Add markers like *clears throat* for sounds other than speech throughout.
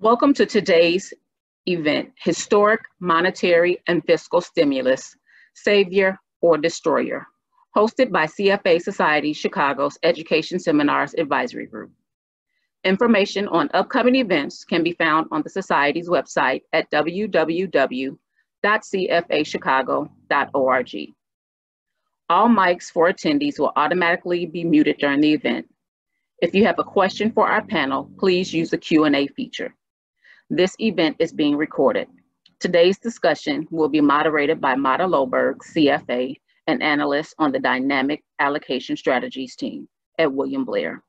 Welcome to today's event, Historic Monetary and Fiscal Stimulus, Savior or Destroyer, hosted by CFA Society Chicago's Education Seminars Advisory Group. Information on upcoming events can be found on the Society's website at www.cfachicago.org. All mics for attendees will automatically be muted during the event. If you have a question for our panel, please use the Q&A feature. This event is being recorded. Today's discussion will be moderated by Lotta Moberg, CFA, an analyst on the Dynamic Allocation Strategies team at William Blair.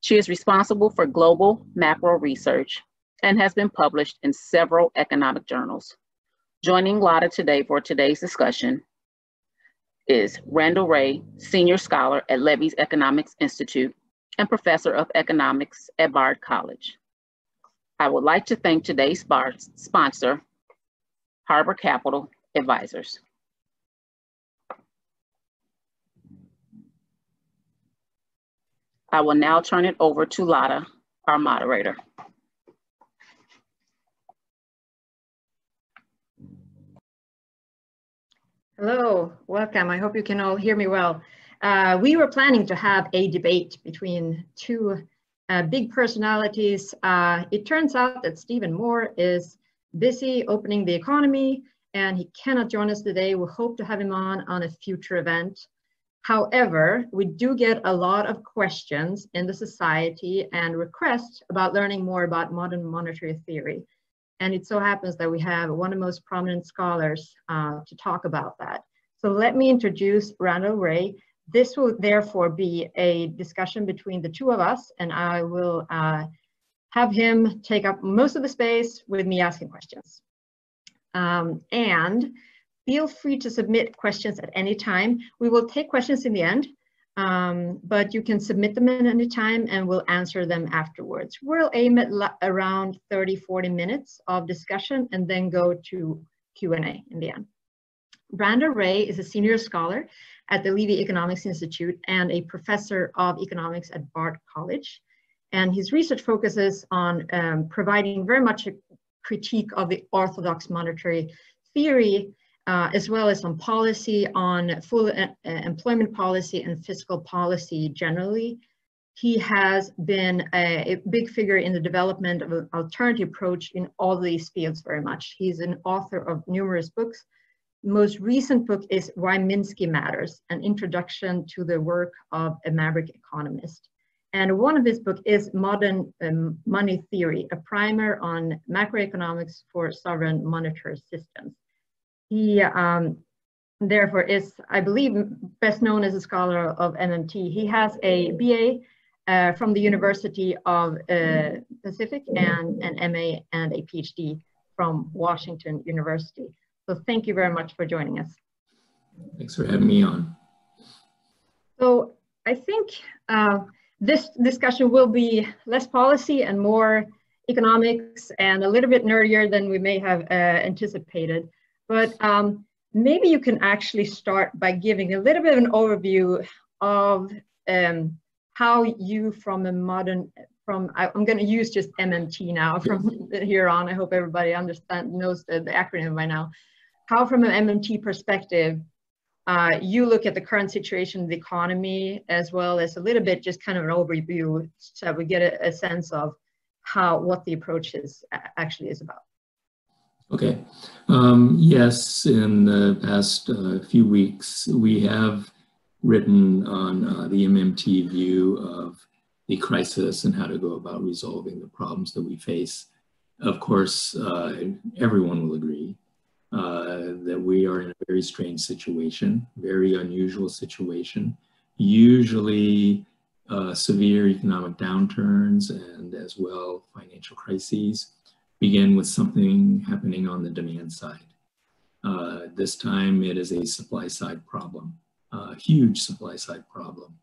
She is responsible for global macro research and has been published in several economic journals. Joining Lotta today for today's discussion is Randall Wray, Senior Scholar at Levy's Economics Institute and Professor of Economics at Bard College. I would like to thank today's sponsor, Harbor Capital Advisors. I will now turn it over to Lotta, our moderator. Hello, welcome. I hope you can all hear me well. Uh, we were planning to have a debate between two uh, big personalities. Uh, it turns out that Stephen Moore is busy opening the economy and he cannot join us today. We hope to have him on on a future event. However, we do get a lot of questions in the society and requests about learning more about modern monetary theory. And it so happens that we have one of the most prominent scholars uh, to talk about that. So let me introduce Randall Wray. This will therefore be a discussion between the two of us and I will uh, have him take up most of the space with me asking questions. Um, and feel free to submit questions at any time. We will take questions in the end, um, but you can submit them at any time and we'll answer them afterwards. We'll aim at around 30, 40 minutes of discussion and then go to Q&A in the end. Randall Wray is a senior scholar at the Levy Economics Institute and a professor of economics at Bard College. And his research focuses on um, providing very much a critique of the orthodox monetary theory, uh, as well as on policy, on full uh, employment policy and fiscal policy generally. He has been a, a, big figure in the development of an alternative approach in all these fields very much. He's an author of numerous books, most recent book is Why Minsky Matters, an introduction to the work of a maverick economist. And one of his books is Modern um, Money Theory, a primer on macroeconomics for sovereign monetary systems. He um, therefore is, I believe, best known as a scholar of MMT. He has a BA uh, from the University of uh, Pacific and an MA and a PhD from Washington University. So thank you very much for joining us. Thanks for having me on. So I think uh, this discussion will be less policy and more economics and a little bit nerdier than we may have uh, anticipated. But um, maybe you can actually start by giving a little bit of an overview of um, how you from a modern from I, am going to use just MMT now from here on. I hope everybody understand knows the, the acronym by now how from an MMT perspective, uh, you look at the current situation of the economy as well as a little bit just kind of an overview so we get a, a sense of how what the approach is actually is about. Okay. Um, yes, in the past uh, few weeks, we have written on uh, the MMT view of the crisis and how to go about resolving the problems that we face. Of course, uh, everyone will agree uh, that we are in a very strange situation, very unusual situation. Usually uh, severe economic downturns and as well financial crises begin with something happening on the demand side. Uh, this time it is a supply side problem, a huge supply side problem.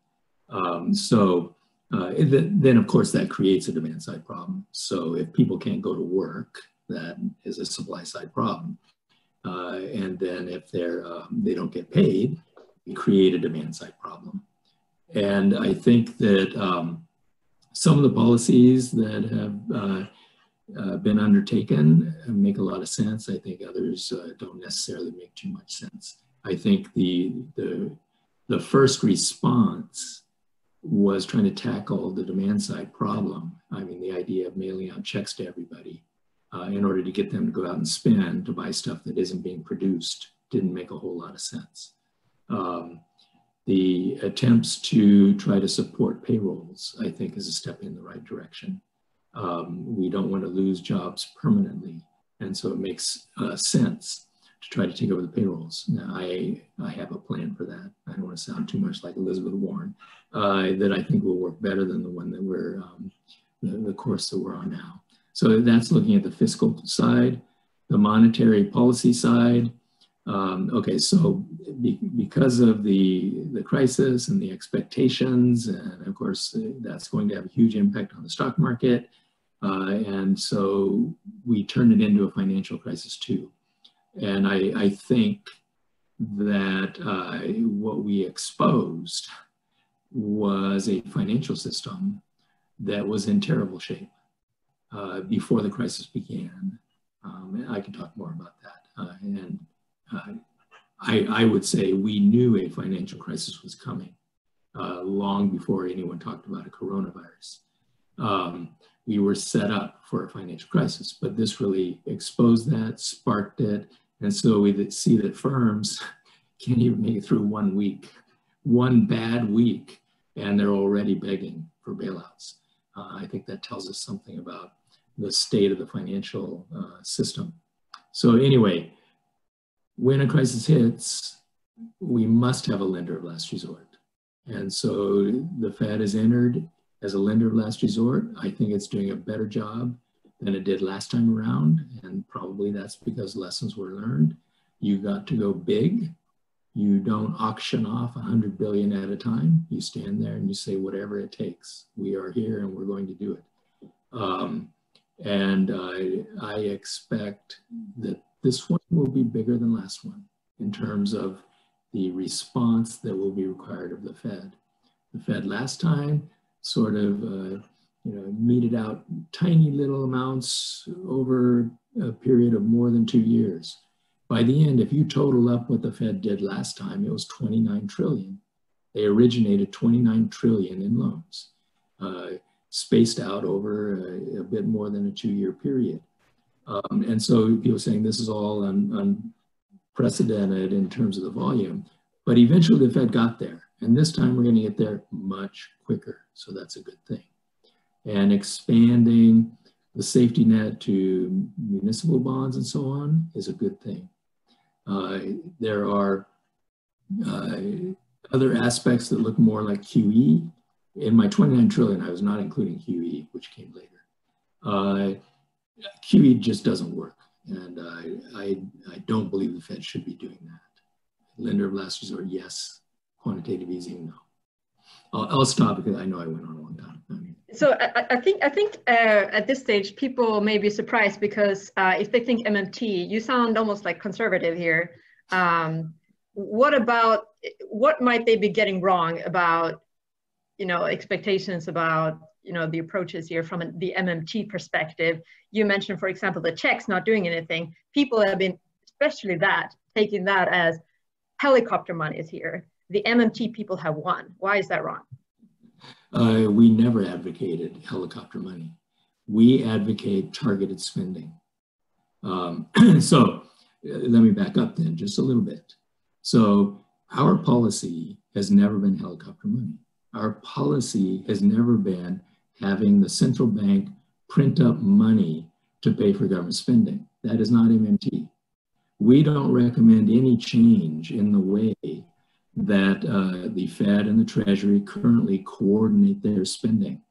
Um, so uh, then of course that creates a demand side problem. So if people can't go to work, that is a supply side problem. Uh, and then if they're, um, they don't get paid, we create a demand side problem. And I think that um, some of the policies that have uh, uh, been undertaken make a lot of sense. I think others uh, don't necessarily make too much sense. I think the, the, the first response was trying to tackle the demand side problem. I mean, the idea of mailing out checks to everybody uh, in order to get them to go out and spend to buy stuff that isn't being produced didn't make a whole lot of sense. Um, the attempts to try to support payrolls, I think, is a step in the right direction. Um, we don't want to lose jobs permanently. And so it makes uh, sense to try to take over the payrolls. Now, I, I have a plan for that. I don't want to sound too much like Elizabeth Warren, uh, that I think will work better than the one that we're, um, the, the course that we're on now. So that's looking at the fiscal side, the monetary policy side, um, okay, so be, because of the, the crisis and the expectations, and of course, that's going to have a huge impact on the stock market. Uh, and so we turned it into a financial crisis too. And I, I think that uh, what we exposed was a financial system that was in terrible shape uh, before the crisis began. Um, I can talk more about that. Uh, and uh, I, I, would say we knew a financial crisis was coming uh, long before anyone talked about a coronavirus. Um, we were set up for a financial crisis, but this really exposed that, sparked it, and so we see that firms *laughs* can't even make it through one week, one bad week, and they're already begging for bailouts. Uh, I think that tells us something about the state of the financial uh, system. So anyway, when a crisis hits, we must have a lender of last resort. And so the Fed has entered as a lender of last resort. I think it's doing a better job than it did last time around. And probably that's because lessons were learned. You got to go big. You don't auction off 100 billion at a time. You stand there and you say, whatever it takes, we are here and we're going to do it. Um, and I, expect that this one will be bigger than last one in terms of the response that will be required of the Fed. The Fed last time sort of uh, you know, meted out tiny little amounts over a period of more than two years. By the end, if you total up what the Fed did last time, it was 29 trillion. They originated 29 trillion in loans, uh, spaced out over a, a, bit more than a two-year period. Um, and so people saying this is all un, unprecedented in terms of the volume, but eventually the Fed got there. And this time we're going to get there much quicker. So that's a good thing. And expanding the safety net to municipal bonds and so on is a good thing. Uh, there are uh, other aspects that look more like QE. In my 29 trillion, I was not including QE, which came later. Uh, QE just doesn't work. And I, I, I don't believe the Fed should be doing that. Lender of last resort, yes. Quantitative easing, no. I'll, I'll stop because I know I went on a long time. So I, I, think I think uh, at this stage people may be surprised because uh, if they think MMT, you sound almost like conservative here. Um, what about what might they be getting wrong about you know expectations about you know the approaches here from the MMT perspective. You mentioned, for example, the checks not doing anything. People have been, especially that, taking that as helicopter money is here. The MMT people have won. Why is that wrong? Uh, we never advocated helicopter money. We advocate targeted spending. Um, *clears throat* so uh, let me back up then just a little bit. So our policy has never been helicopter money. Our policy has never been having the central bank print up money to pay for government spending. That is not MMT. We don't recommend any change in the way that uh, the Fed and the Treasury currently coordinate their spending.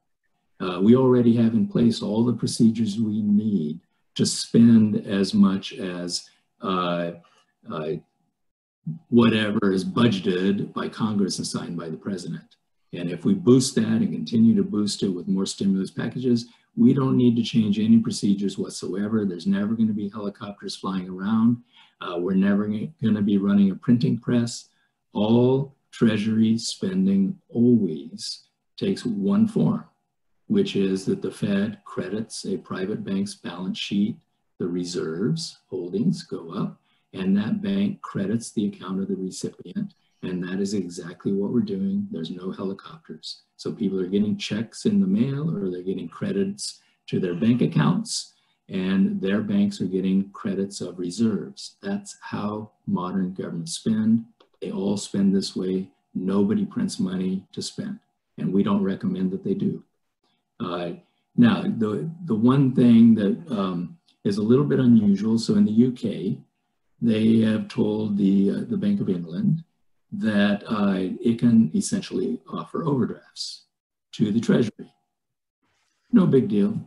Uh, we already have in place all the procedures we need to spend as much as uh, uh whatever is budgeted by Congress and signed by the president. And if we boost that and continue to boost it with more stimulus packages, we don't need to change any procedures whatsoever. There's never going to be helicopters flying around. Uh, we're never going to be running a printing press. All Treasury spending always takes one form. which is that the Fed credits a private bank's balance sheet, the reserves holdings go up, and that bank credits the account of the recipient. And that is exactly what we're doing. There's no helicopters. So people are getting checks in the mail or they're getting credits to their bank accounts and their banks are getting credits of reserves. That's how modern governments spend. They all spend this way. Nobody prints money to spend, and we don't recommend that they do. Uh, now, the, the one thing that um, is a little bit unusual, so in the UK, they have told the, uh, the Bank of England that uh, it can essentially offer overdrafts to the Treasury. No big deal.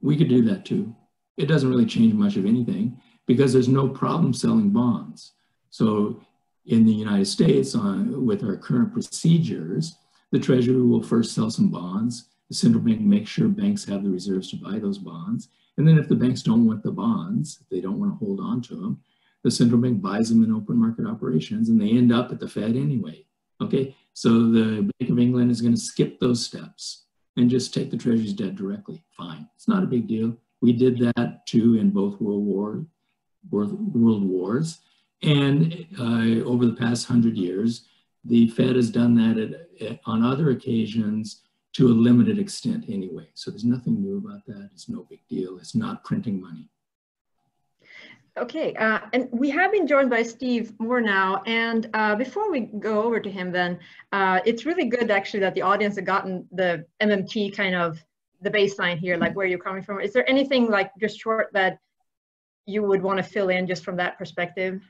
We could do that too. It doesn't really change much of anything because there's no problem selling bonds. So in the United States, on, with our current procedures, the Treasury will first sell some bonds. The central bank makes sure banks have the reserves to buy those bonds. And then if the banks don't want the bonds, if they don't want to hold on to them, the central bank buys them in open market operations and they end up at the Fed anyway. Okay, so the Bank of England is going to skip those steps and just take the Treasury's debt directly. Fine, it's not a big deal. We did that too in both World War, World Wars. And uh, over the past hundred years, the Fed has done that at, at, on other occasions to a limited extent anyway. So there's nothing new about that. It's no big deal. It's not printing money. Okay, uh, and we have been joined by Steve Moore now. And uh, before we go over to him, then uh, it's really good actually that the audience have gotten the MMT kind of the baseline here, like where you're coming from. Is there anything like just short that you would want to fill in just from that perspective?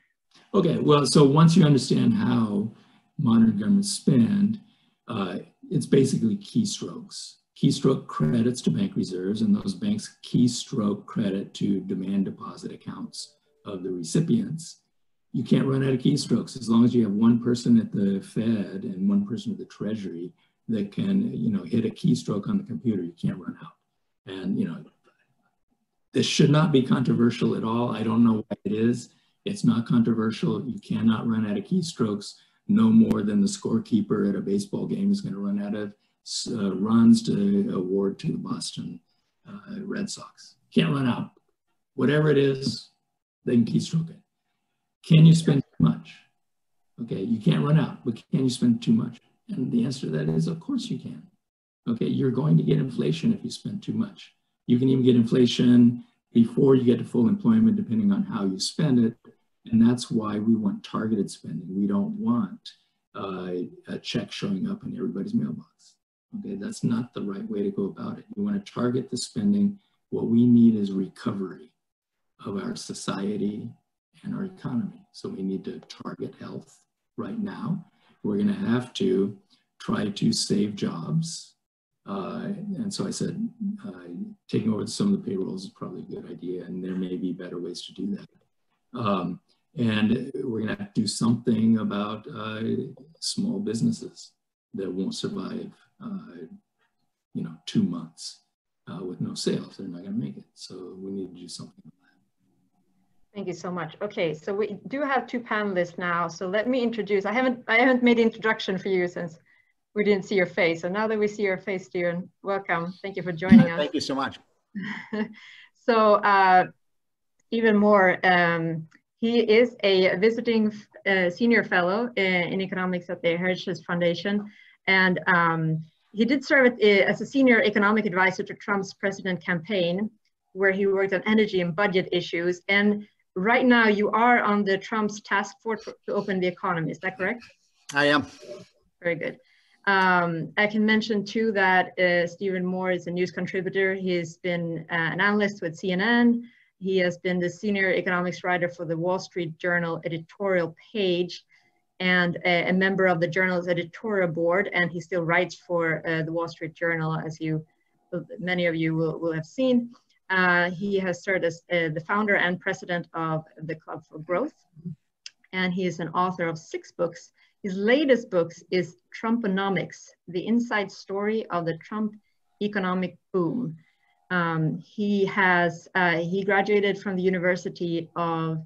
Okay, well, so once you understand how modern governments spend, uh, it's basically keystrokes. Keystroke credits to bank reserves, and those banks keystroke credit to demand deposit accounts of the recipients, you can't run out of keystrokes as long as you have one person at the Fed and one person at the Treasury that can, you know, hit a keystroke on the computer. You can't run out. And, you know, this should not be controversial at all. I don't know why it is. It's not controversial. You cannot run out of keystrokes no more than the scorekeeper at a baseball game is going to run out of uh, runs to award to the Boston uh, Red Sox. Can't run out. Whatever it is, they can keystroke it. Can you spend too much? Okay, you can't run out, but can you spend too much? And the answer to that is, of course you can. Okay, you're going to get inflation if you spend too much. You can even get inflation before you get to full employment, depending on how you spend it. And that's why we want targeted spending. We don't want uh, a check showing up in everybody's mailbox. Okay, that's not the right way to go about it. You want to target the spending. What we need is recovery of our society and our economy. So we need to target health right now. We're going to have to try to save jobs. Uh, and so I said, uh, taking over some of the payrolls is probably a good idea, and there may be better ways to do that. Um, and we're going to have to do something about uh, small businesses that won't survive, uh, you know, two months uh, with no sales. They're not going to make it. So we need to do something about that. Thank you so much. Okay, so we do have two panelists now. So let me introduce, I haven't, I haven't made introduction for you since we didn't see your face. So now that we see your face, Stephen, welcome. Thank you for joining us. Thank you so much. *laughs* so uh, Stephen Moore, um, he is a visiting uh, senior fellow in, in, economics at the Heritage Foundation. And um, he did serve uh, as a senior economic advisor to Trump's president campaign, where he worked on energy and budget issues. And right now you are on the Trump's task force to open the economy. Is that correct? I am. Very good. Um, I can mention too that uh, Stephen Moore is a news contributor. He's been uh, an analyst with CNN. He has been the senior economics writer for the Wall Street Journal editorial page and a, a member of the journal's editorial board. And he still writes for uh, the Wall Street Journal, as you, many of you will, will have seen. Uh, he has served as uh, the founder and president of the Club for Growth, and he is an author of six books. His latest book is Trumponomics, the inside story of the Trump economic boom. Um, he has, uh, he graduated from the University of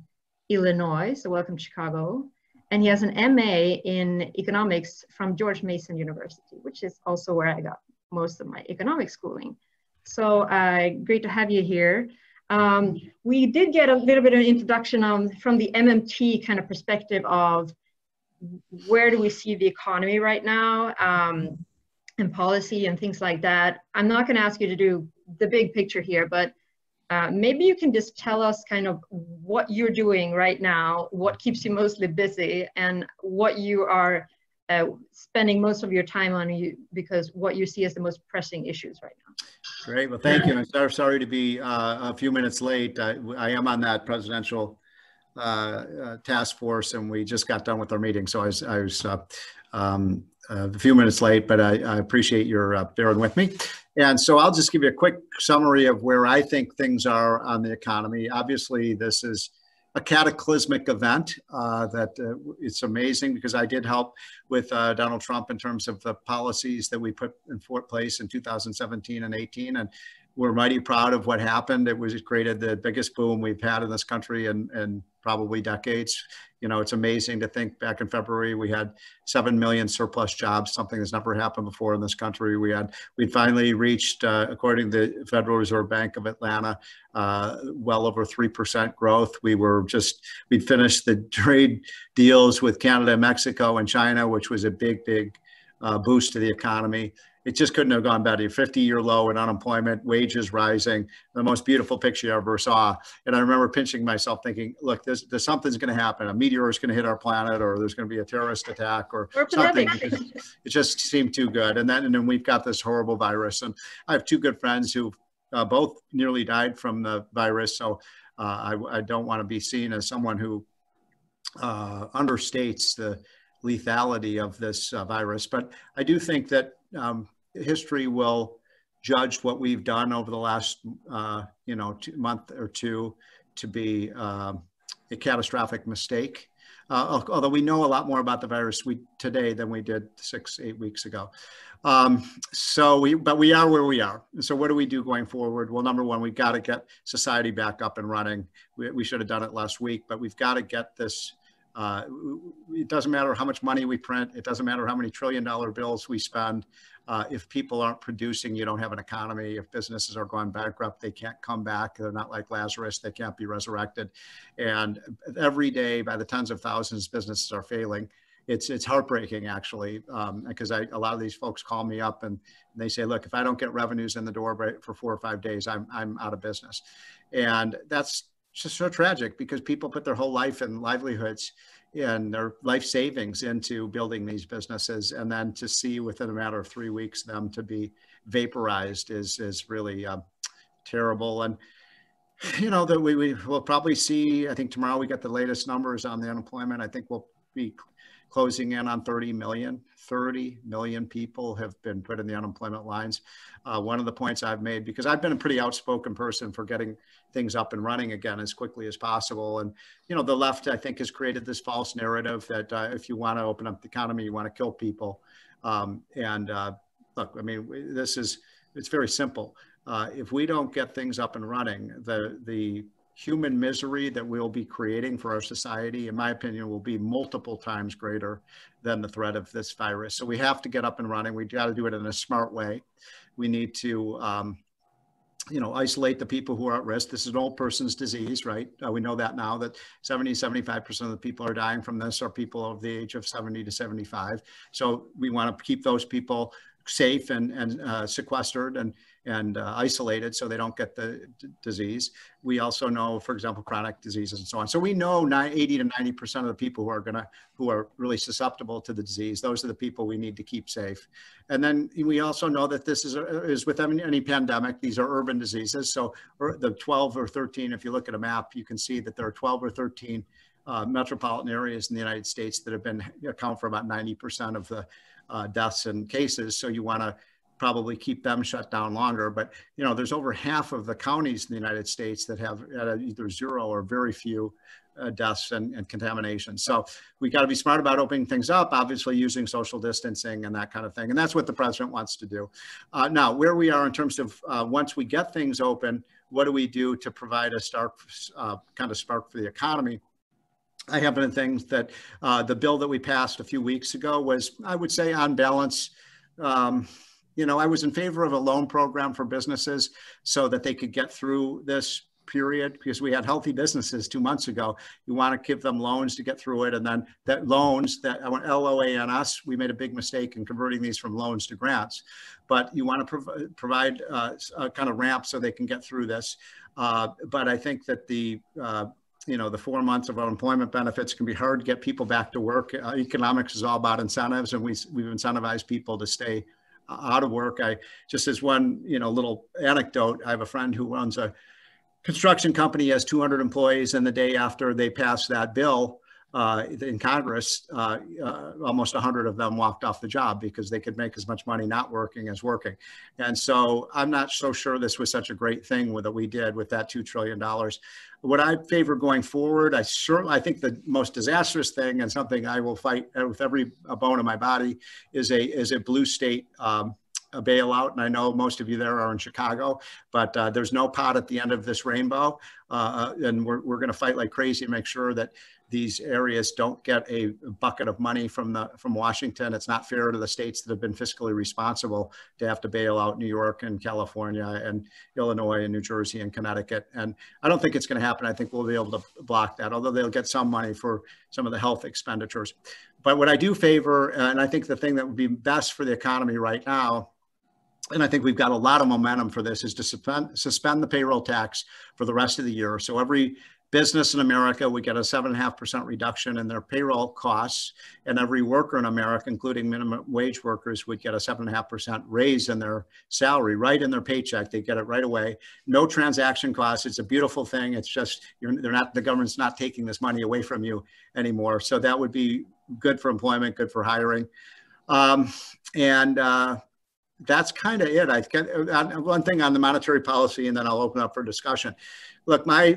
Illinois, so welcome Chicago, and he has an MA in economics from George Mason University, which is also where I got most of my economic schooling. So uh, great to have you here. Um, we did get a little bit of an introduction on, from the MMT kind of perspective of where do we see the economy right now um, and policy and things like that. I'm not going to ask you to do the big picture here, but uh, maybe you can just tell us kind of what you're doing right now, what keeps you mostly busy, and what you are uh, spending most of your time on you because what you see as the most pressing issues right now. Great. Well, thank you. I'm sorry, sorry to be uh, a few minutes late. I, I am on that presidential uh, uh, task force, and we just got done with our meeting, so I was, I was uh, um, a few minutes late, but I, I appreciate your bearing with me. And so I'll just give you a quick summary of where I think things are on the economy. Obviously, this is a cataclysmic event uh, that uh, it's amazing because I did help with uh, Donald Trump in terms of the policies that we put in place in 2017 and 18. And we're mighty proud of what happened. It was created the biggest boom we've had in this country in, in probably decades. You know, it's amazing to think back in February we had seven million surplus jobs, something that's never happened before in this country. We had we finally reached, uh, according to the Federal Reserve Bank of Atlanta, uh, well over three percent growth. We were just we'd finished the trade deals with Canada, Mexico, and China, which was a big, big uh, boost to the economy it just couldn't have gone better. 50 year low in unemployment, wages rising, the most beautiful picture I ever saw. And I remember pinching myself thinking, look, there's, there's something's going to happen. A meteor is going to hit our planet or there's going to be a terrorist attack or, or something. it just seemed too good. And then, and then we've got this horrible virus. And I have two good friends who uh, both nearly died from the virus. So uh, I, I, don't want to be seen as someone who uh, understates the lethality of this uh, virus. But I do think that um, history will judge what we've done over the last, uh, you know, month or two to be uh, a catastrophic mistake. Uh, although we know a lot more about the virus we, today than we did six, eight weeks ago. Um, so we, but we are where we are. So what do we do going forward? Well, number one, we've got to get society back up and running. We, we should have done it last week, but we've got to get this uh, it doesn't matter how much money we print. It doesn't matter how many trillion dollar bills we spend. Uh, if people aren't producing, you don't have an economy. If businesses are going bankrupt, they can't come back. They're not like Lazarus. They can't be resurrected. And every day, by the tens of thousands, businesses are failing. It's, it's heartbreaking actually, because um, a lot of these folks call me up and they say, look, if I don't get revenues in the door for four or five days, I'm, I'm out of business. And that's it's just so tragic because people put their whole life and livelihoods and their life savings into building these businesses. And then to see within a matter of three weeks them to be vaporized is is really uh, terrible. And you know that we, we will probably see i think tomorrow we get the latest numbers on the unemployment. I think we'll be closing in on 30 million 30 million people have been put in the unemployment lines uh, one of the points i've made because i've been a pretty outspoken person for getting things up and running again as quickly as possible. And, you know, the left, I think, has created this false narrative that uh, if you want to open up the economy, you want to kill people. Um, and uh, look, I mean, this is, it's very simple. Uh, if we don't get things up and running, the, the human misery that we'll be creating for our society, in my opinion, will be multiple times greater than the threat of this virus. So we have to get up and running. We got to do it in a smart way. We need to um, you know, isolate the people who are at risk. This is an old person's disease, right? Uh, we know that now that 70, 75% of the people are dying from this are people of the age of 70 to 75. So we want to keep those people safe and, and uh, sequestered and, and uh, isolated so they don't get the disease. We also know, for example, chronic diseases and so on. So we know 80 to 90% of the people who are gonna, who are really susceptible to the disease, those are the people we need to keep safe. And then we also know that this is, is with any, pandemic, these are urban diseases. So the 12 or 13, if you look at a map, you can see that there are 12 or 13 uh, metropolitan areas in the United States that have been account for about 90% of the uh, deaths and cases. So you want to probably keep them shut down longer. But you know, there's over half of the counties in the United States that have either zero or very few uh, deaths and, and contamination. So we got to be smart about opening things up, obviously using social distancing and that kind of thing. And that's what the president wants to do. Uh, now, where we are in terms of uh, once we get things open, what do we do to provide a start, uh, kind of spark for the economy? I have been things that uh, the bill that we passed a few weeks ago was, I would say, on balance, um, you know, I was in favor of a loan program for businesses so that they could get through this period because we had healthy businesses two months ago. You want to give them loans to get through it. And then that loans that I want LOANS, we made a big mistake in converting these from loans to grants. But you want to prov- provide uh, a kind of ramp so they can get through this. Uh, but I think that the uh, you know the four months of unemployment benefits can be hard to get people back to work. Uh, economics is all about incentives, and we we've incentivized people to stay uh, out of work. I just as one you know little anecdote. I have a friend who runs a construction company has 200 employees, and the day after they passed that bill, uh, in Congress, uh, uh, almost 100 of them walked off the job because they could make as much money not working as working. And so I'm not so sure this was such a great thing that we did with that $2 trillion. What I favor going forward, I certainly, I think the most disastrous thing and something I will fight with every bone in my body is a, is a blue state um, a bailout, and I know most of you there are in Chicago, but uh, there's no pot at the end of this rainbow, uh, and we're, we're going to fight like crazy to make sure that these areas don't get a bucket of money from the from Washington. It's not fair to the states that have been fiscally responsible to have to bail out New York and California and Illinois and New Jersey and Connecticut. And I don't think it's going to happen. I think we'll be able to block that, although they'll get some money for some of the health expenditures. But what I do favor, and I think the thing that would be best for the economy right now and I think we've got a lot of momentum for this, is to suspend, suspend the payroll tax for the rest of the year. So every business in America would get a 7.5% reduction in their payroll costs, and every worker in America, including minimum wage workers, would get a 7.5% raise in their salary right in their paycheck. They get it right away. No transaction costs. It's a beautiful thing. It's just, they're not, the government's not taking this money away from you anymore. So that would be good for employment, good for hiring. Um, and uh, that's kind of it. I uh, one thing on the monetary policy, and then I'll open up for discussion. Look, my,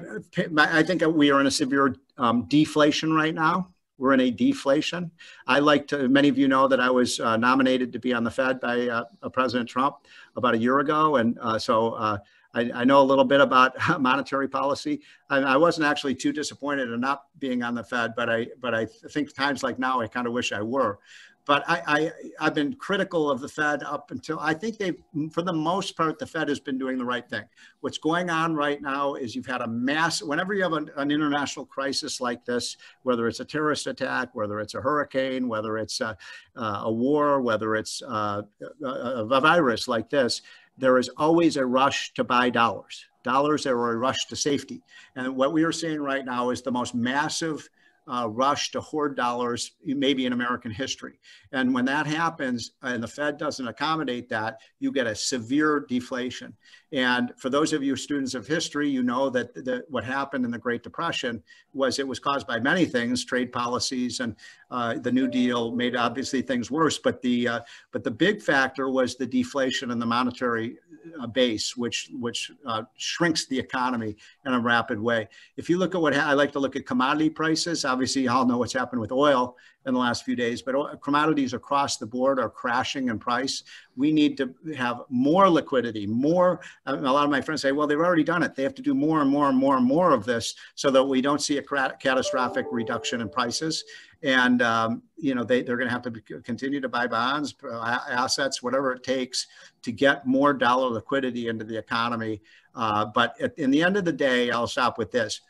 my I think we are in a severe um, deflation right now. We're in a deflation. I like to, many of you know that I was uh, nominated to be on the Fed by uh, President Trump about a year ago. And uh, so uh, I, I, know a little bit about *laughs* monetary policy. I, I, wasn't actually too disappointed in not being on the Fed, but I, but I think times like now, I kind of wish I were but I, I, have been critical of the Fed up until I think they've, for the most part, the Fed has been doing the right thing. What's going on right now is you've had a mass, whenever you have an, an international crisis like this, whether it's a terrorist attack, whether it's a hurricane, whether it's a, a war, whether it's uh, a, a, a virus like this, there is always a rush to buy dollars. Dollars are a rush to safety. And what we are seeing right now is the most massive uh, rush to hoard dollars, maybe in American history. And when that happens and the Fed doesn't accommodate that, you get a severe deflation. And for those of you students of history, you know that what happened in the Great Depression was it was caused by many things, trade policies and uh, the New Deal made obviously things worse. But the uh, but the big factor was the deflation in the monetary uh, base, which which uh, shrinks the economy in a rapid way. If you look at what I like to look at commodity prices. Obviously, you all know what's happened with oil in the last few days, but commodities across the board are crashing in price. We need to have more liquidity, more. A lot of my friends say, well, they've already done it. They have to do more and more and more and more of this so that we don't see a catastrophic reduction in prices. And, um, you know, they, they're going to have to continue to buy bonds, uh, assets, whatever it takes to get more dollar liquidity into the economy. Uh, but at, in the end of the day, I'll stop with this.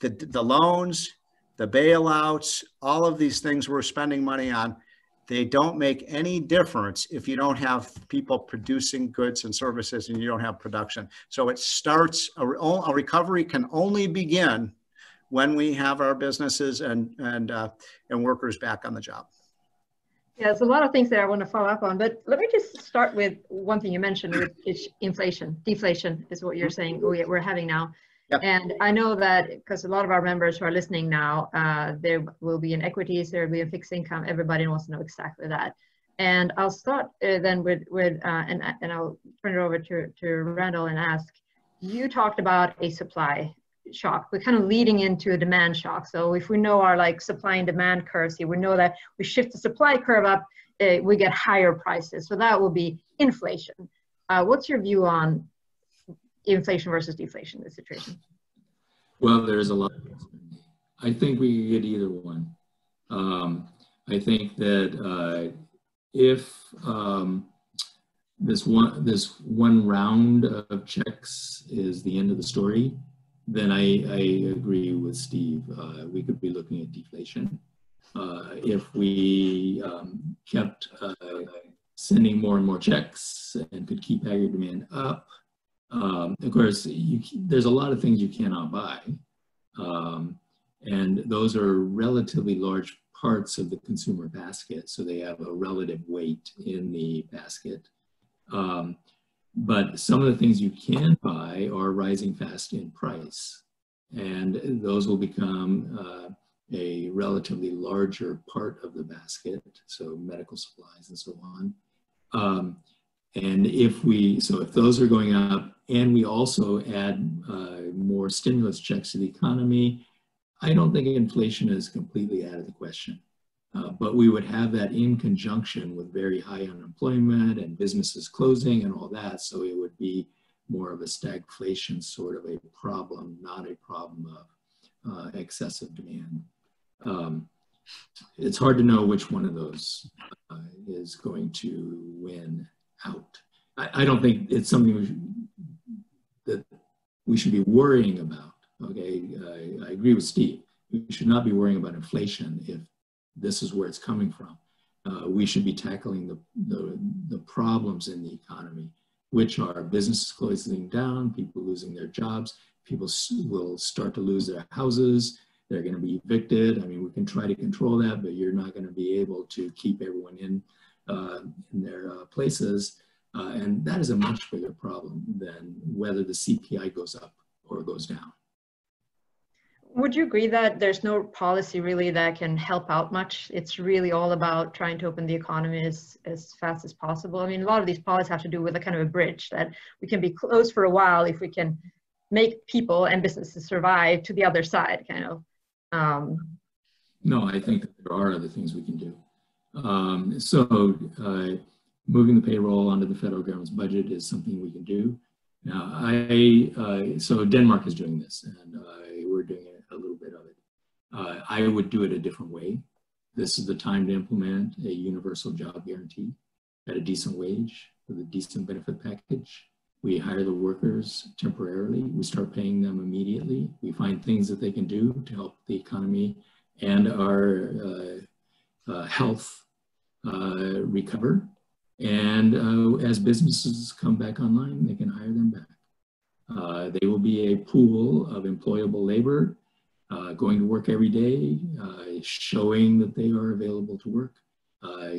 The, the loans, the bailouts, all of these things we're spending money on, they don't make any difference if you don't have people producing goods and services and you don't have production. So it starts, a, a recovery can only begin when we have our businesses and, and, uh, and workers back on the job. Yeah, there's a lot of things that I want to follow up on, but let me just start with one thing you mentioned, which is inflation. Deflation is what you're saying we're having now. Yep. And I know that because a lot of our members who are listening now, uh, there will be in equities, there will be in fixed income. Everybody wants to know exactly that. And I'll start uh, then with, with uh, and, and I'll turn it over to, to Randall and ask, you talked about a supply shock. We're kind of leading into a demand shock. So if we know our like supply and demand curves here, we know that we shift the supply curve up, uh, we get higher prices. So that will be inflation. Uh, what's your view on inflation versus deflation in this situation? Well, there's a lot. I think we get either one. Um, I think that uh, if um, this one this one round of checks is the end of the story, then I, I agree with Steve. Uh, we could be looking at deflation. Uh, if we um, kept uh, sending more and more checks and could keep aggregate demand up, um, of course, you, there's a lot of things you cannot buy. Um, and those are relatively large parts of the consumer basket, so they have a relative weight in the basket. Um, but some of the things you can buy are rising fast in price, and those will become uh, a relatively larger part of the basket, so medical supplies and so on. Um, and if we, so if those are going up and we also add uh, more stimulus checks to the economy, I don't think inflation is completely out of the question. Uh, but we would have that in conjunction with very high unemployment and businesses closing and all that. So it would be more of a stagflation sort of a problem, not a problem of uh, excessive demand. Um, it's hard to know which one of those uh, is going to win out. I, I, don't think it's something we should, that we should be worrying about. Okay, I, I agree with Steve. We should not be worrying about inflation if this is where it's coming from. Uh, we should be tackling the, the, the, problems in the economy, which are businesses closing down, people losing their jobs, people will start to lose their houses, they're going to be evicted. I mean, we can try to control that, but you're not going to be able to keep everyone in, in their uh, places. Uh, and that is a much bigger problem than whether the CPI goes up or goes down. Would you agree that there's no policy really that can help out much? It's really all about trying to open the economy as, as fast as possible. I mean, a lot of these policies have to do with a kind of a bridge that we can be closed for a while if we can make people and businesses survive to the other side, kind of. Um, no, I think that there are other things we can do. Um, so uh, moving the payroll onto the federal government's budget is something we can do. Now, I uh, so Denmark is doing this, and uh, we're doing a little bit of it. Uh, I would do it a different way. This is the time to implement a universal job guarantee at a decent wage with a decent benefit package. We hire the workers temporarily. We start paying them immediately. We find things that they can do to help the economy and our uh, uh, health recover. And uh, as businesses come back online, they can hire them back. Uh, they will be a pool of employable labor uh, going to work every day, uh, showing that they are available to work, uh,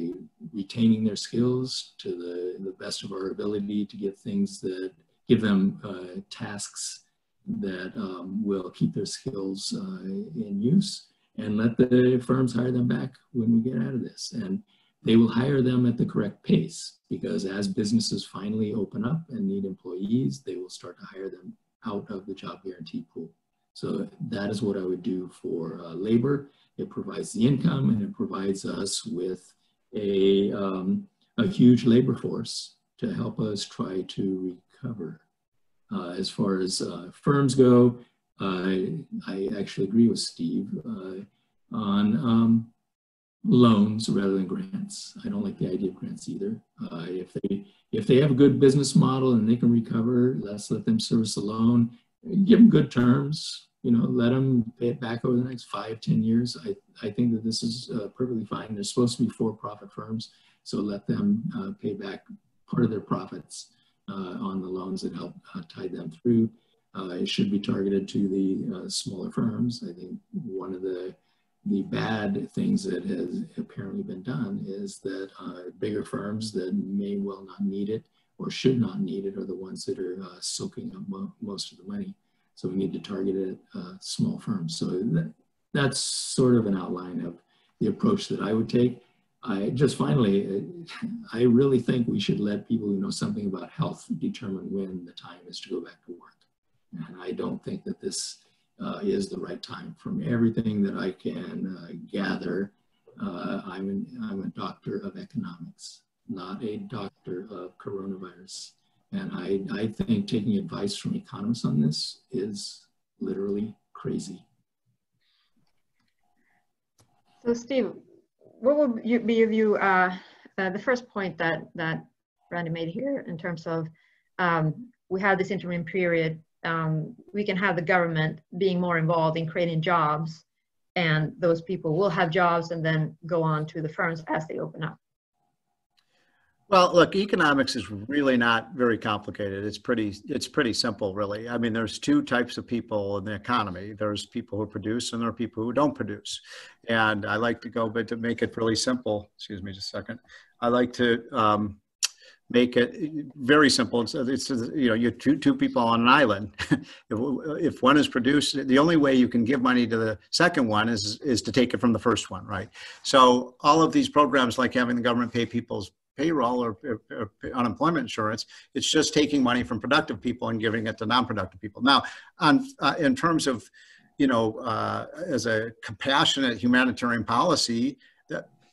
retaining their skills to the, the best of our ability to get things that give them uh, tasks that um, will keep their skills uh, in use and let the firms hire them back when we get out of this. And they will hire them at the correct pace because as businesses finally open up and need employees, they will start to hire them out of the job guarantee pool. So that is what I would do for uh, labor. It provides the income and it provides us with a, um, a huge labor force to help us try to recover. Uh, as far as uh, firms go, I actually agree with Steve uh, on um, loans rather than grants. I don't like the idea of grants either. Uh, if they if they have a good business model and they can recover, let's let them service a loan. Give them good terms. You know, let them pay it back over the next five, ten years. I, I think that this is uh, perfectly fine. They're supposed to be for-profit firms, so let them uh, pay back part of their profits uh, on the loans that help uh, tide them through. Uh, it should be targeted to the smaller firms. I think one of the the bad things that has apparently been done is that uh, bigger firms that may well not need it or should not need it are the ones that are uh, soaking up mo most of the money. So we need to target it uh, small firms. So that, that's sort of an outline of the approach that I would take. I just finally, I really think we should let people who know something about health determine when the time is to go back to work. And I don't think that this uh, is the right time. From everything that I can uh, gather, uh, I'm, an, I'm a doctor of economics, not a doctor of coronavirus. And I, I think taking advice from economists on this is literally crazy. So Steve, what would you, be your view, uh, uh, the first point that, that Randy made here in terms of um, we have this interim period. Um, we can have the government being more involved in creating jobs, and those people will have jobs and then go on to the firms as they open up. Well, look, economics is really not very complicated. It's pretty it's pretty simple, really. I mean, there's two types of people in the economy. There's people who produce and there are people who don't produce. And I like to go, but to make it really simple, excuse me just a second, I like to um, make it very simple. It's, you know, you're two, two people on an island. *laughs* if, if one is produced, the only way you can give money to the second one is, is to take it from the first one, right? So all of these programs like having the government pay people's payroll or, or, or, unemployment insurance. It's just taking money from productive people and giving it to non-productive people. Now, on, uh, in terms of, you know, uh, as a compassionate humanitarian policy,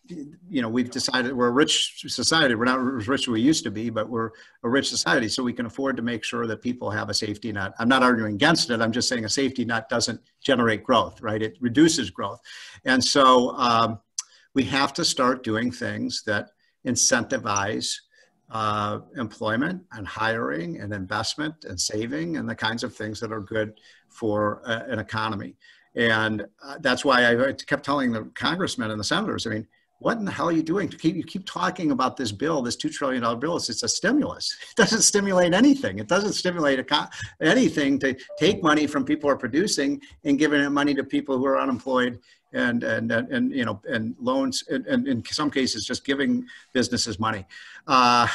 you know, we've decided we're a rich society. We're not as rich as we used to be, but we're a rich society, so we can afford to make sure that people have a safety net. I'm not arguing against it. I'm just saying a safety net doesn't generate growth, right? It reduces growth, and so um, we have to start doing things that incentivize uh, employment and hiring and investment and saving and the kinds of things that are good for uh, an economy. And uh, that's why I kept telling the congressmen and the senators, I mean, what in the hell are you doing? You keep talking about this bill, this $2 trillion bill, it's, it's a stimulus. *laughs* It doesn't stimulate anything. It doesn't stimulate anything to take money from people who are producing and giving it money to people who are unemployed and and and, and you know and loans and, and, in some cases just giving businesses money. Uh,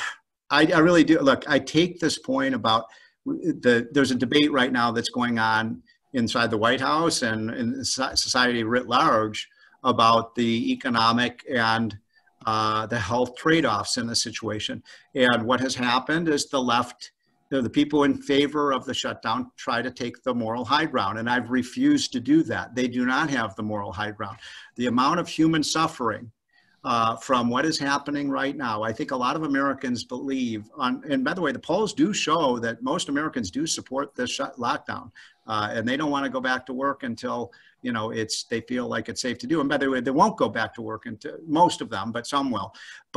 I, I really do look. I take this point about the there's a debate right now that's going on inside the White House and in society writ large about the economic and uh, the health trade-offs in the situation. And what has happened is the left you know, the people in favor of the shutdown try to take the moral high ground, and I've refused to do that. They do not have the moral high ground. The amount of human suffering uh, from what is happening right now, I think a lot of Americans believe, on, and by the way, the polls do show that most Americans do support this lockdown, uh, and they don't want to go back to work until you know it's they feel like it's safe to do. And by the way, they won't go back to work until most of them, but some will.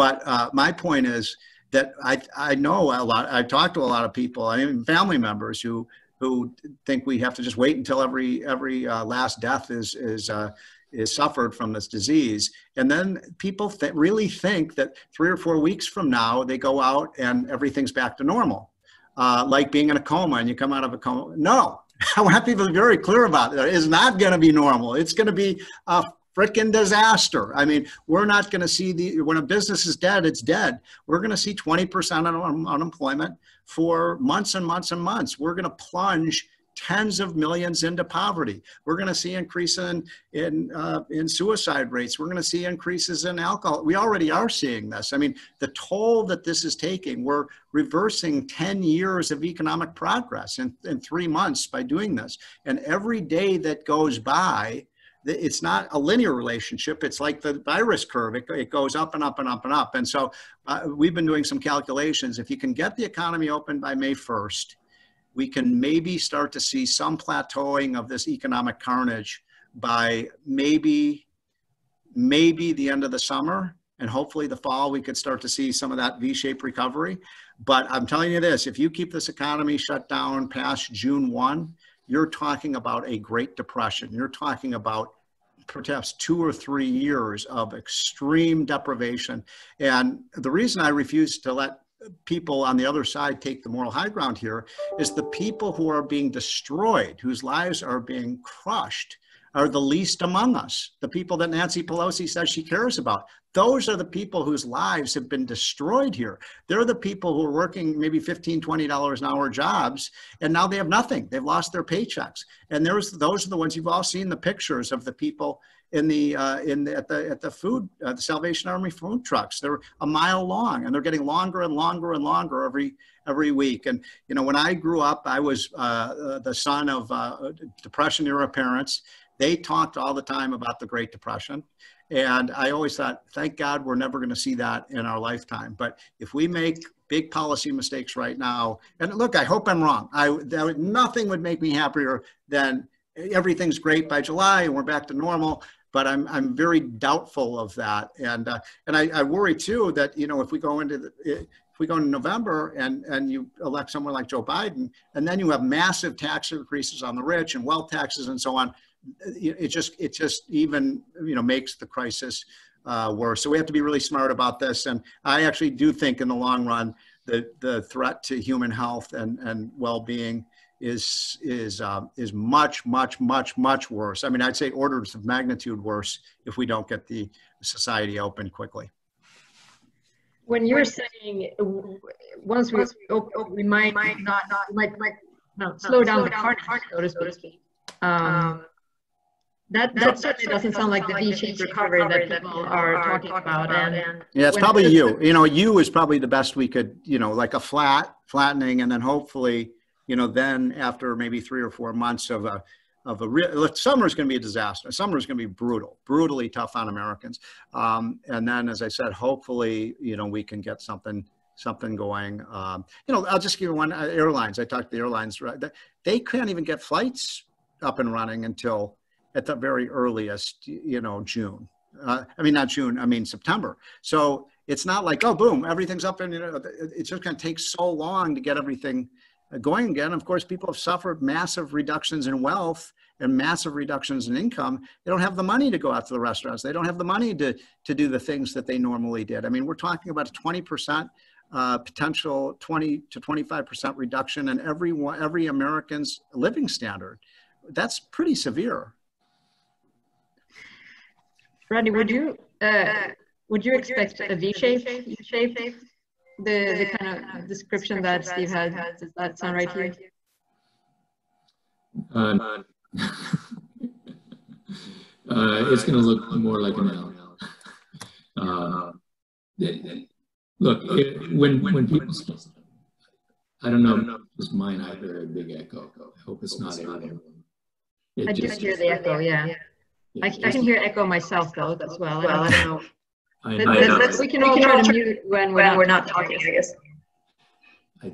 But uh, my point is that I, I know a lot, I've talked to a lot of people, I mean, family members who, who think we have to just wait until every, every uh, last death is, is, uh, is suffered from this disease. And then people th- really think that three or four weeks from now, they go out and everything's back to normal. Uh, like being in a coma and you come out of a coma. No, I want people to be very clear about it. It's not going to be normal. It's going to be a freaking disaster. I mean, we're not going to see the, when a business is dead, it's dead. We're going to see 20% un- unemployment for months and months and months. We're going to plunge tens of millions into poverty. We're going to see increase in in uh, in suicide rates. We're going to see increases in alcohol. We already are seeing this. I mean, the toll that this is taking. We're reversing 10 years of economic progress in, in three months by doing this. And every day that goes by, it's not a linear relationship. It's like the virus curve. It, it goes up and up and up and up. And so uh, we've been doing some calculations. If you can get the economy open by May 1st, we can maybe start to see some plateauing of this economic carnage by maybe, maybe the end of the summer. And hopefully the fall, we could start to see some of that V-shaped recovery. But I'm telling you this, if you keep this economy shut down past June 1, you're talking about a Great Depression. You're talking about perhaps two or three years of extreme deprivation. And the reason I refuse to let people on the other side take the moral high ground here is the people who are being destroyed, whose lives are being crushed, are the least among us, the people that Nancy Pelosi says she cares about. Those are the people whose lives have been destroyed here. They're the people who are working maybe $15, $20 an hour jobs, and now they have nothing. They've lost their paychecks. And there's those are the ones you've all seen the pictures of the people in the uh, in the, at the at the food uh, the Salvation Army food trucks. They're a mile long, and they're getting longer and longer and longer every every week. And you know, when I grew up, I was uh, the son of uh, Depression era parents, they talked all the time about the Great Depression. And I always thought, thank God we're never going to see that in our lifetime. But if we make big policy mistakes right now, and look, I hope I'm wrong. I that, nothing would make me happier than everything's great by July and we're back to normal. But I'm I'm very doubtful of that, and uh, and I, I worry too that you know if we go into the, if we go in November and, and you elect someone like Joe Biden, and then you have massive tax increases on the rich and wealth taxes and so on, it just, it just even, you know, makes the crisis uh, worse. So we have to be really smart about this. And I actually do think in the long run, the, the threat to human health and, and well-being is is uh, is much much much much worse. I mean, I'd say orders of magnitude worse if we don't get the society open quickly. When you're saying once we open, we might not, not might, might no, slow down the carnage, so to speak. Um, that, that certainly doesn't sound like the V-shaped recovery that people are talking about. And yeah, it's probably you. You know, you is probably the best we could. You know, like a flat flattening, and then hopefully, you know, then after maybe three or four months of a of a real summer is going to be a disaster. Summer is going to be brutal, brutally tough on Americans. Um, and then, as I said, hopefully, you know, we can get something something going. Um, you know, I'll just give you one. Uh, airlines. I talked to the airlines. Right, they can't even get flights up and running until at the very earliest, you know, June. Uh, I mean, not June, I mean, September. So it's not like, oh, boom, everything's up and, you know, it's just going to take so long to get everything going again. Of course, people have suffered massive reductions in wealth and massive reductions in income. They don't have the money to go out to the restaurants. They don't have the money to, to do the things that they normally did. I mean, we're talking about a 20% uh, potential 20 to 25% reduction in every, every American's living standard. That's pretty severe. Randy, would you uh, would you expect a V shape? U shape? The the kind of description that Steve had. Does that sound right to you? Uh, uh, it's going to look more like an L. Uh, look, it, when when people, I don't know, if it's mine. I hear a big echo. I hope it's not everyone. I just hear the echo. Yeah. I, I can hear echo myself though as well. well I don't know. I, know. I know. we can all try to mute when we're, when not, we're not talking, I guess. I,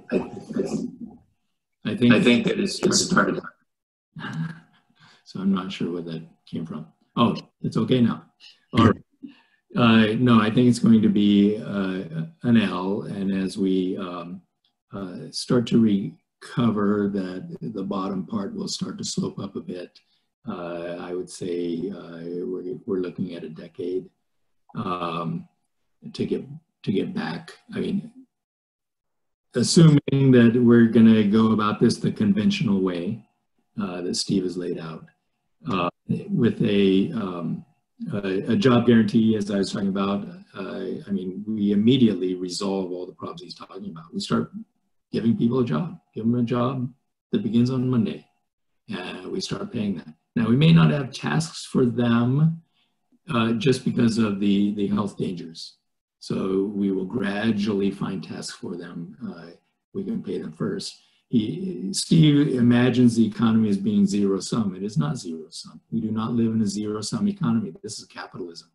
I, think I think that it's started. so I'm not sure where that came from. Oh, it's okay now. All right. Uh, no, I think it's going to be uh, an L, and as we um, uh, start to recover, that the bottom part will start to slope up a bit. Uh, I would say uh, we're, we're looking at a decade um, to get to get back. I mean, assuming that we're going to go about this the conventional way uh, that Steve has laid out, uh, with a, um, a, a job guarantee, as I was talking about. Uh, I mean, we immediately resolve all the problems he's talking about. We start giving people a job, give them a job that begins on Monday, and we start paying them. Now, we may not have tasks for them uh, just because of the, the health dangers. So we will gradually find tasks for them. Uh, we can pay them first. He, Steve imagines the economy as being zero sum. It is not zero sum. We do not live in a zero sum economy. This is capitalism.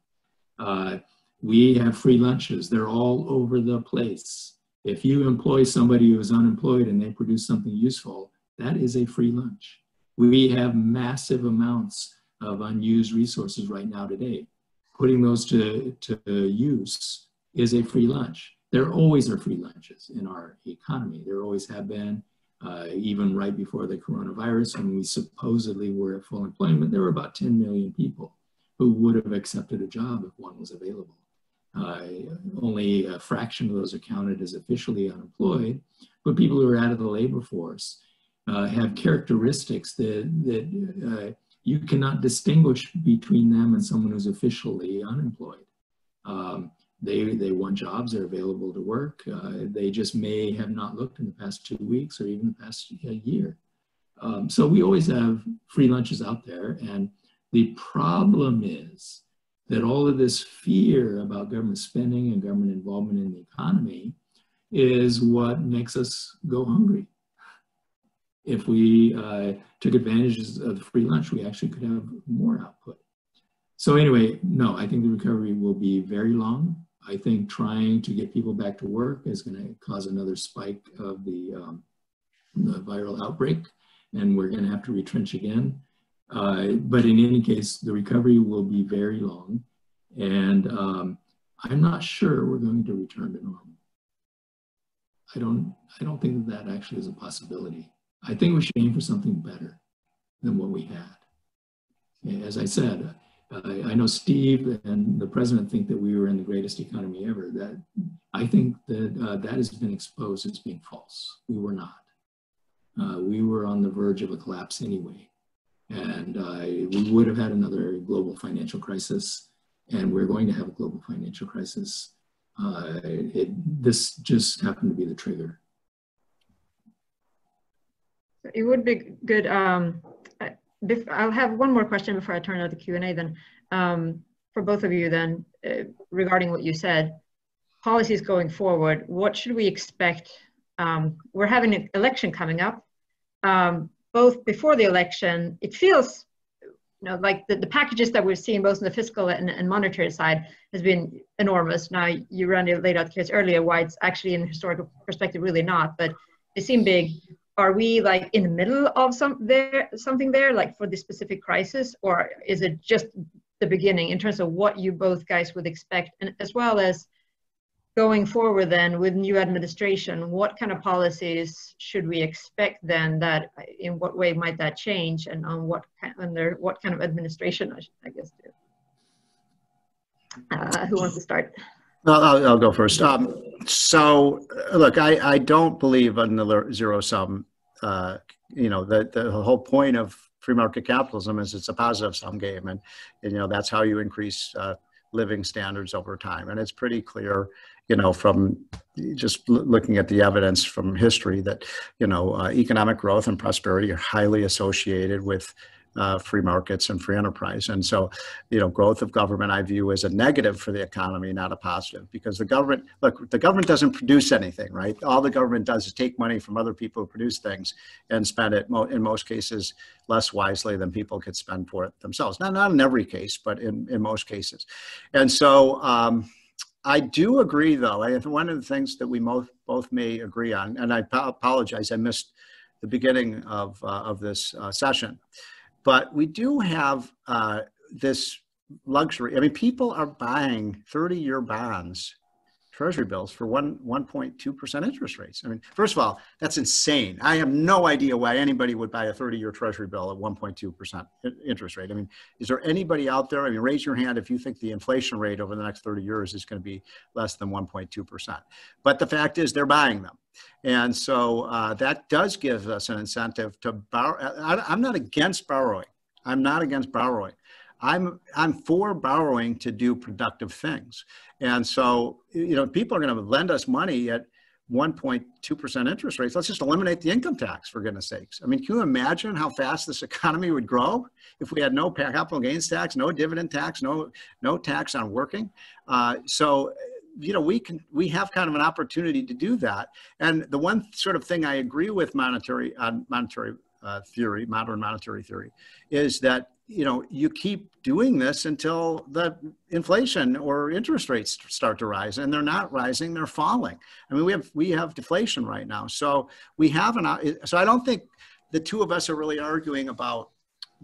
Uh, we have free lunches. They're all over the place. If you employ somebody who is unemployed and they produce something useful, that is a free lunch. We have massive amounts of unused resources right now today. Putting those to, to use is a free lunch. There always are free lunches in our economy. There always have been. Uh, even right before the coronavirus, when we supposedly were at full employment, there were about 10 million people who would have accepted a job if one was available. Uh, only a fraction of those are counted as officially unemployed, but people who are out of the labor force uh, have characteristics that, that uh, you cannot distinguish between them and someone who's officially unemployed. Um, they, they want jobs, they're available to work. Uh, they just may have not looked in the past two weeks or even the past year. Um, so we always have free lunches out there. And the problem is that all of this fear about government spending and government involvement in the economy is what makes us go hungry if we uh, took advantages of the free lunch, we actually could have more output. So anyway, no, I think the recovery will be very long. I think trying to get people back to work is going to cause another spike of the, um, the viral outbreak, and we're going to have to retrench again. Uh, but in any case, the recovery will be very long, and um, I'm not sure we're going to return to normal. I don't, I don't think that actually is a possibility. I think we should aim for something better than what we had. As I said, I, I know Steve and the president think that we were in the greatest economy ever. That I think that uh, that has been exposed as being false. We were not. Uh, we were on the verge of a collapse anyway. And uh, we would have had another global financial crisis, and we're going to have a global financial crisis. Uh, it, this just happened to be the trigger. It would be good. Um, I'll have one more question before I turn out the Q&A then um, for both of you then uh, regarding what you said. Policies going forward, what should we expect? Um, we're having an election coming up. Um, both before the election, it feels you know, like the, the packages that we're seeing both on the fiscal and, and monetary side has been enormous. Now, you Randy laid out the case earlier why it's actually in historical perspective really not, but they seem big. Are we like in the middle of some there something there, like for the specific crisis, or is it just the beginning in terms of what you both guys would expect, and as well as going forward then with new administration, what kind of policies should we expect then that in what way might that change and on what kind, under what kind of administration I, should, I guess do. Uh, who wants to start? Well, I'll, I'll go first. Um, so look, I, I don't believe in the zero sum. Uh, you know, the, the whole point of free market capitalism is it's a positive sum game. And, and you know, that's how you increase uh, living standards over time. And it's pretty clear you know, from just looking at the evidence from history that, you know, uh, economic growth and prosperity are highly associated with uh, free markets and free enterprise. And so, you know, growth of government I view as a negative for the economy, not a positive, because the government, look, the government doesn't produce anything, right? All the government does is take money from other people who produce things and spend it, in most cases, less wisely than people could spend for it themselves. Not, not in every case, but in, in most cases. And so, um, I do agree, though. I, one of the things that we both both may agree on, and I apologize, I missed the beginning of uh, of this uh, session, but we do have uh, this luxury. I mean, people are buying thirty-year bonds treasury bills for one 1.2% interest rates. I mean, first of all, that's insane. I have no idea why anybody would buy a 30-year treasury bill at 1.2% interest rate. I mean, is there anybody out there? I mean, raise your hand if you think the inflation rate over the next 30 years is going to be less than 1.2%. But the fact is they're buying them. And so uh, that does give us an incentive to borrow. I, I'm not against borrowing. I'm not against borrowing. I'm I'm for borrowing to do productive things. And so, you know, people are going to lend us money at 1.2% interest rates. Let's just eliminate the income tax for goodness sakes. I mean, can you imagine how fast this economy would grow if we had no capital gains tax, no dividend tax, no no tax on working? Uh, so you know we can we have kind of an opportunity to do that and the one sort of thing i agree with monetary on uh, monetary uh, theory modern monetary theory is that you know, you keep doing this until the inflation or interest rates start to rise, and they're not rising; they're falling. I mean, we have we have deflation right now, so we have an. So I don't think the two of us are really arguing about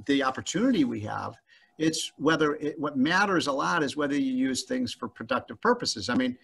the opportunity we have. It's whether it, what matters a lot is whether you use things for productive purposes. I mean,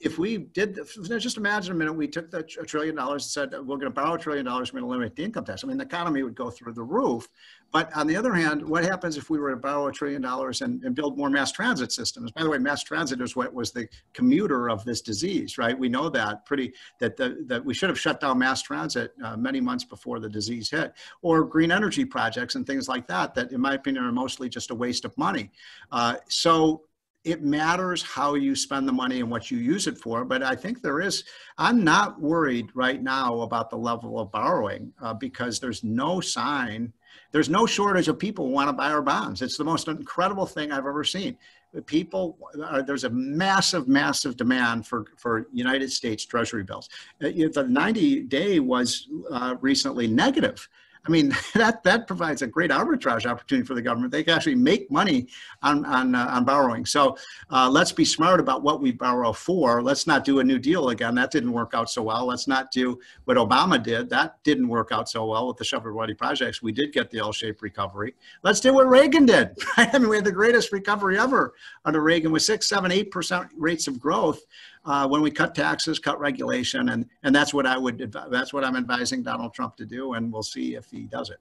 if we did, just imagine a minute, we took the a trillion dollars and said, we're going to borrow a trillion dollars, we're going to eliminate the income tax. I mean, the economy would go through the roof. But on the other hand, what happens if we were to borrow a trillion dollars and, and build more mass transit systems? By the way, mass transit is what was the commuter of this disease, right? We know that pretty, that, the, that we should have shut down mass transit uh, many months before the disease hit. Or green energy projects and things like that, that in my opinion are mostly just a waste of money. Uh, so it matters how you spend the money and what you use it for. But I think there is, I'm not worried right now about the level of borrowing uh, because there's no sign, there's no shortage of people who want to buy our bonds. It's the most incredible thing I've ever seen. People, uh, there's a massive, massive demand for, for United States Treasury bills. Uh, the 90 day was uh, recently negative. I mean, *laughs* that, that provides a great arbitrage opportunity for the government. They can actually make money on, on, uh, on borrowing. So uh, let's be smart about what we borrow for. Let's not do a new deal again. That didn't work out so well. Let's not do what Obama did. That didn't work out so well with the shovel-ready projects. We did get the L-shaped recovery. Let's do what Reagan did. *laughs* I mean, we had the greatest recovery ever under Reagan with six, seven, eight percent rates of growth uh, when we cut taxes, cut regulation, and and that's what I would that's what I'm advising Donald Trump to do, and we'll see if he does it.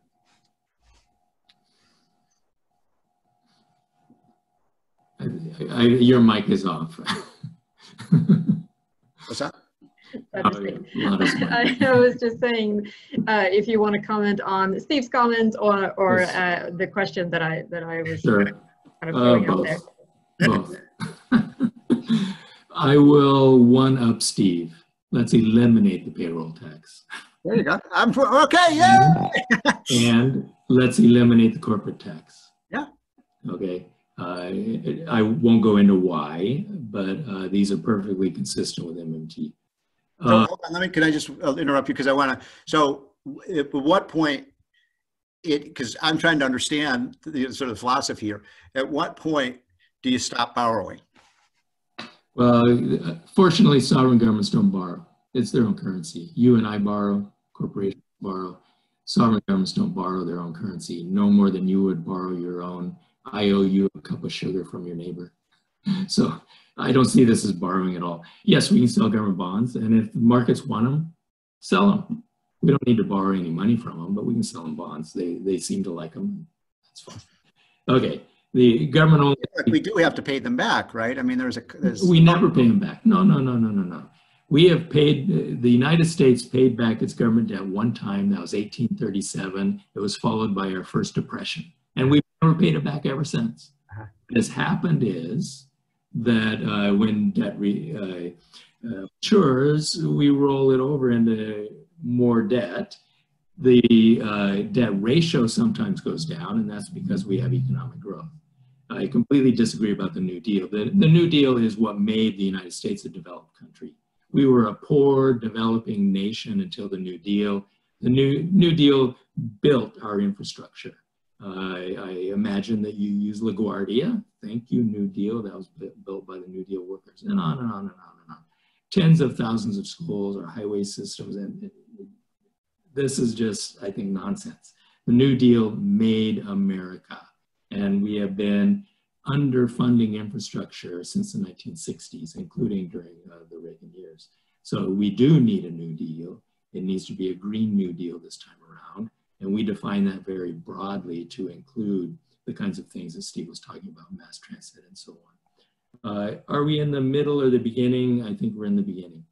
I, I, your mic is off. *laughs* What's that? I, *laughs* I was just saying, uh, if you want to comment on Steve's comments or or yes. uh, the question that I that I was sure. kind of throwing uh, out there. *laughs* I will one up Steve. Let's eliminate the payroll tax. There you go. I'm okay. Yeah. *laughs* and let's eliminate the corporate tax. Yeah. Okay. Uh, I won't go into why, but uh, these are perfectly consistent with MMT. So uh, hold on, let me, can I just interrupt you because I want to, so at what point it, because I'm trying to understand the sort of philosophy here, at what point do you stop borrowing? Well, fortunately, sovereign governments don't borrow. It's their own currency. You and I borrow, corporations borrow. Sovereign governments don't borrow their own currency, no more than you would borrow your own. I owe you a cup of sugar from your neighbor. *laughs* So I don't see this as borrowing at all. Yes, we can sell government bonds, and if the markets want them, sell them. We don't need to borrow any money from them, but we can sell them bonds. They they seem to like them. That's fine. Okay, the government only. We do have to pay them back, right? I mean, there's a. There's... We never pay them back. No, no, no, no, no, no. We have paid. The United States paid back its government debt one time. That was 1837. It was followed by our first depression, and we've never paid it back ever since. Uh-huh. What has happened is that uh, when debt re, uh, uh, matures, we roll it over into more debt. The uh, debt ratio sometimes goes down, and that's because we have economic growth. I completely disagree about the New Deal. The, the New Deal is what made the United States a developed country. We were a poor, developing nation until the New Deal. The New, New Deal built our infrastructure. I, I, imagine that you use LaGuardia. Thank you, New Deal. That was built by the New Deal workers, and on and on and on and on. Tens of thousands of schools or highway systems, and this is just, I think, nonsense. The New Deal made America, and we have been underfunding infrastructure since the 1960s, including during uh, the Reagan years. So we do need a New Deal. It needs to be a Green New Deal this time around. And we define that very broadly to include the kinds of things that Steve was talking about, mass transit and so on. Uh, are we in the middle or the beginning? I think we're in the beginning.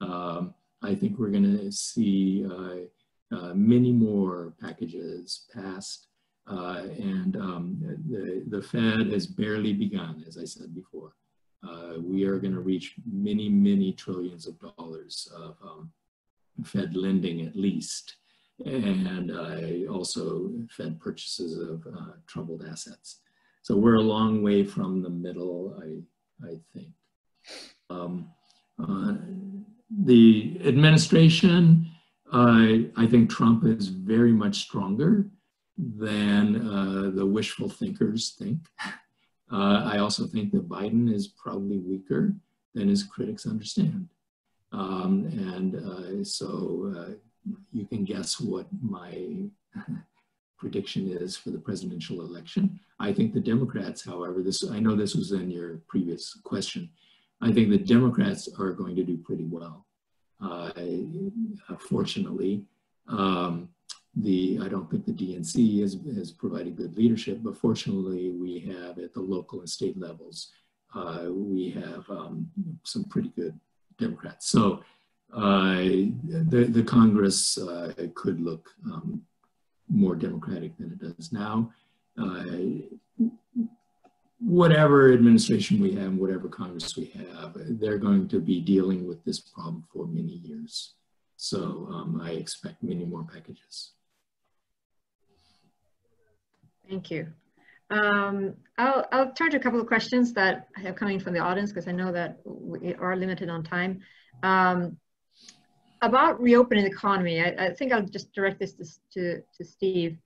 Um, I think we're going to see uh, uh, many more packages passed. Uh, and um, the, the Fed has barely begun, as I said before. Uh, we are going to reach many, many trillions of dollars of um, Fed lending at least and I also fed purchases of uh, troubled assets. So we're a long way from the middle, I, I think. Um, uh, the administration, uh, I think Trump is very much stronger than uh, the wishful thinkers think. Uh, I also think that Biden is probably weaker than his critics understand. Um, and uh, so you can guess what my *laughs* prediction is for the presidential election. I think the Democrats, however, this I know this was in your previous question. I think the Democrats are going to do pretty well. Uh, fortunately, um, the I don't think the DNC has, has provided good leadership, but fortunately, we have at the local and state levels, uh, we have um, some pretty good Democrats. So uh, the, the Congress uh, could look um, more democratic than it does now. Uh, whatever administration we have, whatever Congress we have, they're going to be dealing with this problem for many years. So um, I expect many more packages. Thank you. Um, I'll, I'll turn to a couple of questions that have coming from the audience because I know that we are limited on time. Um, about reopening the economy, I, I, think I'll just direct this to, to, to Steve.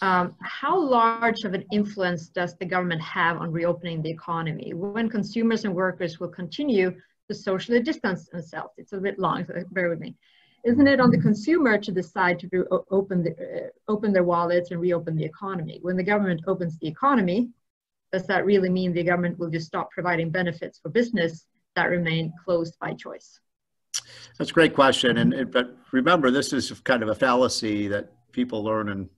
Um, how large of an influence does the government have on reopening the economy when consumers and workers will continue to socially distance themselves? It's a bit long, so bear with me. Isn't it on the consumer to decide to open, the, uh, open their wallets and reopen the economy? When the government opens the economy, does that really mean the government will just stop providing benefits for business that remain closed by choice? That's a great question. And but remember, this is kind of a fallacy that people learn in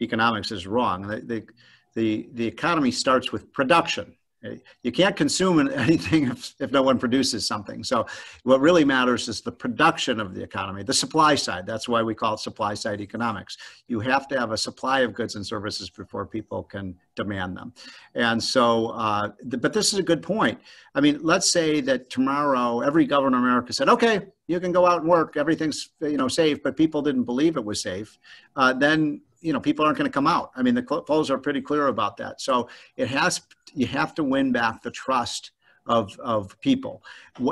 economics is wrong. The, the, the, the economy starts with production. You can't consume *laughs* anything if, if no one produces something. So, what really matters is the production of the economy, the supply side. That's why we call it supply side economics. You have to have a supply of goods and services before people can demand them. And so, uh, but this is a good point. I mean, let's say that tomorrow every governor in America said, okay, you can go out and work, everything's you know safe, but people didn't believe it was safe. Uh, then you know people aren't going to come out. I mean, the polls are pretty clear about that. So it has you have to win back the trust of, of people.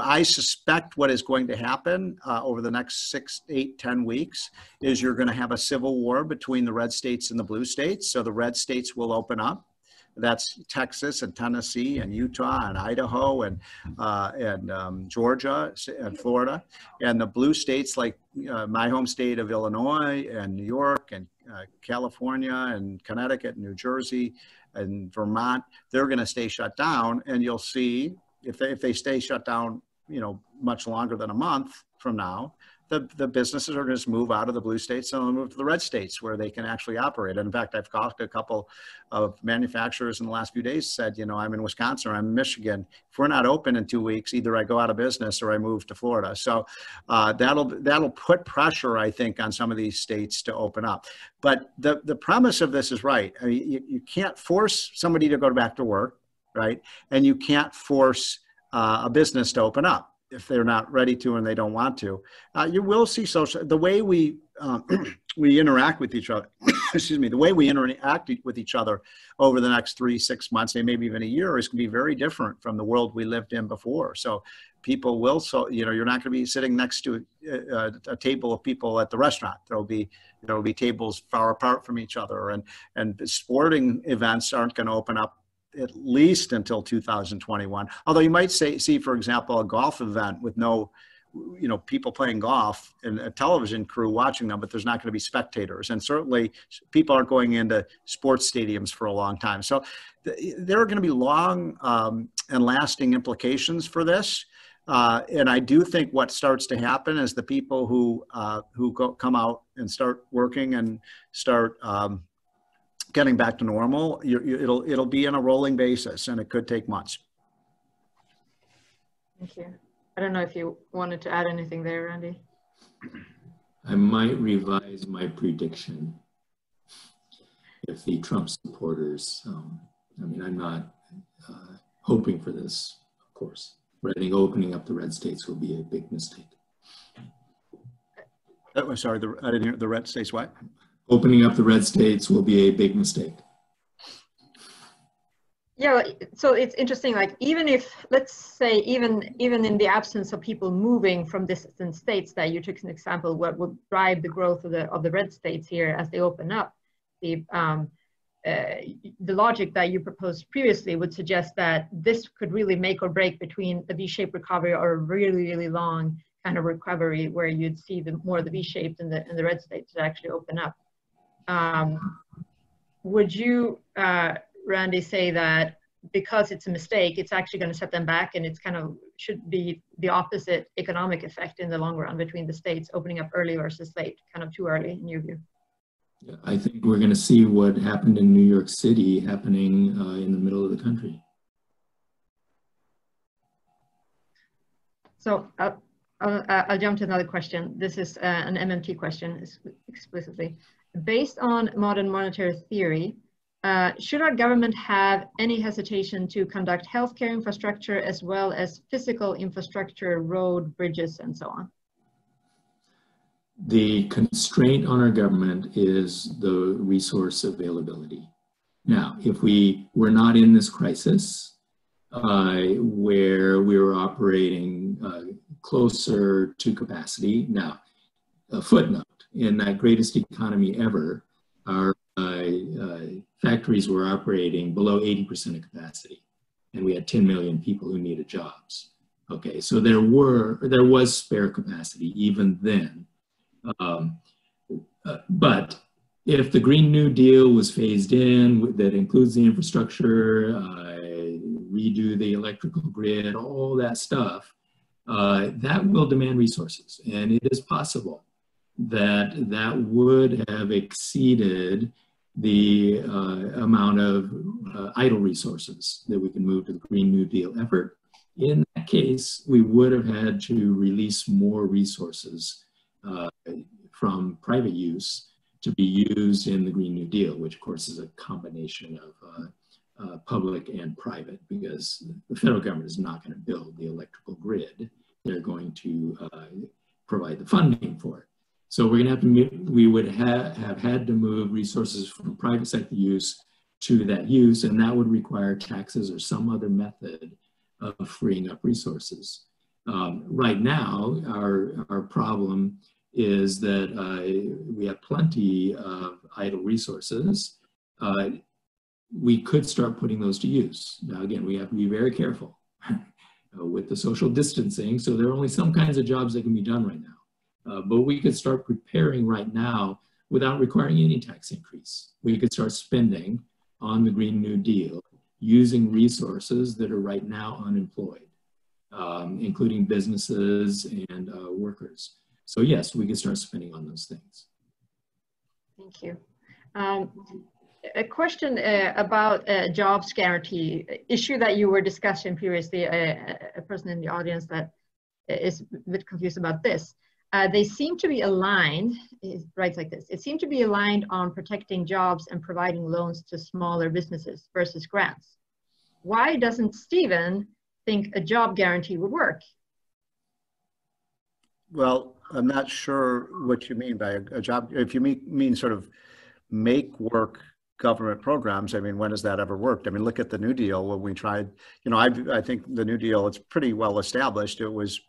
I suspect what is going to happen uh, over the next six, eight, ten weeks is you're going to have a civil war between the red states and the blue states. So the red states will open up. That's Texas and Tennessee and Utah and Idaho and uh, and um, Georgia and Florida, and the blue states like uh, my home state of Illinois and New York and uh, California and Connecticut New Jersey and Vermont, they're going to stay shut down. And you'll see if they, if they stay shut down, you know, much longer than a month from now, the, the businesses are going to move out of the blue states and move to the red states where they can actually operate. And in fact, I've talked to a couple of manufacturers in the last few days said, you know, I'm in Wisconsin or I'm in Michigan. If we're not open in two weeks, either I go out of business or I move to Florida. So uh, that'll that'll put pressure, I think, on some of these states to open up. But the, the premise of this is right. I mean, you, you can't force somebody to go back to work, right? And you can't force uh, a business to open up if they're not ready to and they don't want to. Uh, you will see social the way we um, *clears throat* we interact with each other. *coughs* excuse me. The way we interact with each other over the next three, six months, and maybe even a year, is going to be very different from the world we lived in before. So people will so you know you're not going to be sitting next to a, uh, a, a, table of people at the restaurant there'll be there'll be tables far apart from each other and and sporting events aren't going to open up at least until 2021. Although you might say, see, for example, a golf event with no, you know, people playing golf and a television crew watching them, but there's not going to be spectators. And certainly people aren't going into sports stadiums for a long time. So th- there are going to be long um, and lasting implications for this. Uh, and I do think what starts to happen is the people who uh, who go, come out and start working and start um, getting back to normal, you, you, it'll it'll be on a rolling basis, and it could take months. Thank you. I don't know if you wanted to add anything there, Randy. I might revise my prediction if the Trump supporters. Um, I mean, I'm not uh, hoping for this, of course, but I think opening up the red states will be a big mistake. Oh, sorry, the, I didn't hear the red states. What? Opening up the red states will be a big mistake. Yeah, so it's interesting. Like even if, let's say, even even in the absence of people moving from distant states, that you took an example, what would drive the growth of the of the red states here as they open up, the um, uh, the logic that you proposed previously would suggest that this could really make or break between a V-shaped recovery or a really really long kind of recovery where you'd see the more the V-shaped and the and the red states actually open up. Um, would you, uh, Randy, say that because it's a mistake, it's actually going to set them back and it's kind of should be the opposite economic effect in the long run between the states opening up early versus late, kind of too early in your view? I think we're going to see what happened in New York City happening uh, in the middle of the country. So uh, I'll, I'll, jump to another question. This is uh, an MMT question explicitly based on modern monetary theory, uh, should our government have any hesitation to conduct healthcare infrastructure as well as physical infrastructure, road, bridges, and so on? The constraint on our government is the resource availability. Now, if we were not in this crisis, uh, where we were operating uh, closer to capacity, now, a footnote in that greatest economy ever, our uh, uh, factories were operating below 80% of capacity, and we had 10 million people who needed jobs. Okay, so there were there was spare capacity even then, um, uh, but if the Green New Deal was phased in, that includes the infrastructure, uh, redo the electrical grid, all that stuff, uh, that will demand resources. And it is possible that that would have exceeded the uh, amount of uh, idle resources that we can move to the Green New Deal effort. In that case, we would have had to release more resources uh, from private use to be used in the Green New Deal, which of course is a combination of uh, uh, public and private because the federal government is not going to build the electrical grid. They're going to uh, provide the funding for it. So we're going to have to, we would ha have had to move resources from private sector use to that use, and that would require taxes or some other method of freeing up resources. Um, right now, our, our problem is that uh, we have plenty of idle resources. Uh, we could start putting those to use. Now, again, we have to be very careful *laughs* with the social distancing. So there are only some kinds of jobs that can be done right now. Uh, but we could start preparing right now without requiring any tax increase. We could start spending on the Green New Deal using resources that are right now unemployed, um, including businesses and uh, workers. So yes, we can start spending on those things. Thank you. Um, a question uh, about uh, jobs guarantee issue that you were discussing previously, uh, a person in the audience that is a bit confused about this. Uh, they seem to be aligned, it writes like this, it seemed to be aligned on protecting jobs and providing loans to smaller businesses versus grants. Why doesn't Stephen think a job guarantee would work? Well, I'm not sure what you mean by a, a job. If you mean, mean sort of make work government programs, I mean, when has that ever worked? I mean, look at the New Deal when we tried, you know, I, I think the New Deal, it's pretty well established. It was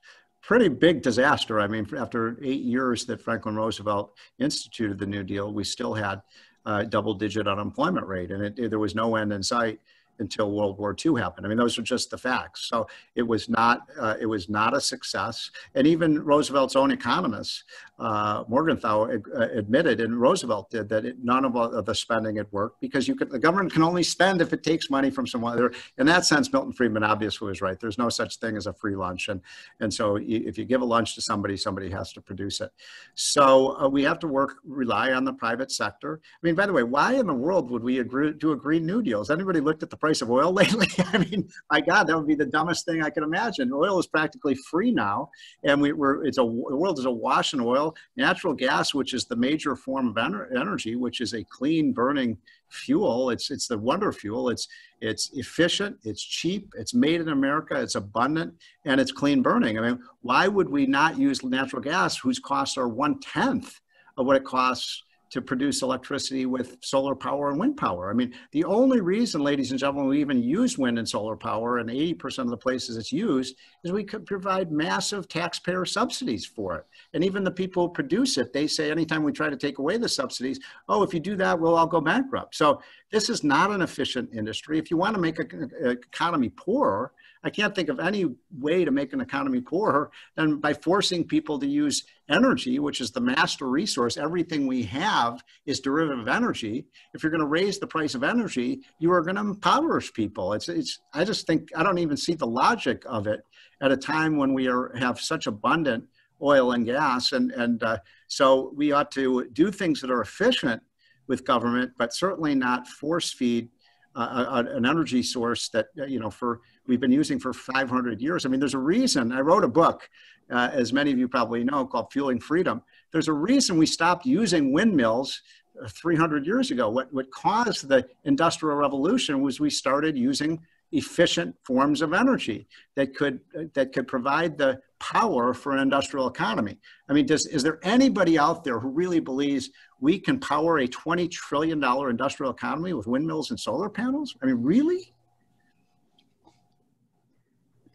pretty big disaster. I mean, after eight years that Franklin Roosevelt instituted the New Deal, we still had uh, a double digit unemployment rate and it, it, there was no end in sight until World War II happened. I mean, those are just the facts. So it was not uh, it was not a success. And even Roosevelt's own economists, uh, Morgenthau, uh, admitted, and Roosevelt did, that it, none of, the spending had worked because you could the government can only spend if it takes money from someone. There, in that sense, Milton Friedman obviously was right. There's no such thing as a free lunch, and and so if you give a lunch to somebody, somebody has to produce it. So uh, we have to work rely on the private sector. I mean, by the way, why in the world would we agree do a Green New Deal? Has anybody looked at the price of oil *laughs* lately. I mean, my God, that would be the dumbest thing I could imagine. Oil is practically free now, and we, are it's a the world is awash in oil. Natural gas, which is the major form of ener energy, which is a clean burning fuel. It's it's the wonder fuel. It's it's efficient. It's cheap. It's made in America. It's abundant, and it's clean burning. I mean, why would we not use natural gas, whose costs are one tenth of what it costs? To produce electricity with solar power and wind power. I mean, the only reason, ladies and gentlemen, we even use wind and solar power, and 80% of the places it's used, is we could provide massive taxpayer subsidies for it. And even the people who produce it, they say anytime we try to take away the subsidies, oh, if you do that, we'll all go bankrupt. So this is not an efficient industry. If you want to make an economy poorer, I can't think of any way to make an economy poorer than by forcing people to use energy, which is the master resource. Everything we have is derivative of energy. If you're going to raise the price of energy, you are going to impoverish people. It's, it's, I just think, I don't even see the logic of it at a time when we are, have such abundant oil and gas. And, and uh, so we ought to do things that are efficient with government, but certainly not force feed uh, an energy source that, you know, for we've been using for 500 years. I mean, there's a reason. I wrote a book, uh, as many of you probably know, called Fueling Freedom. There's a reason we stopped using windmills uh, 300 years ago. What, what caused the Industrial Revolution was we started using efficient forms of energy that could that could provide the power for an industrial economy. I mean, does is there anybody out there who really believes we can power a 20 trillion dollar industrial economy with windmills and solar panels? I mean, really?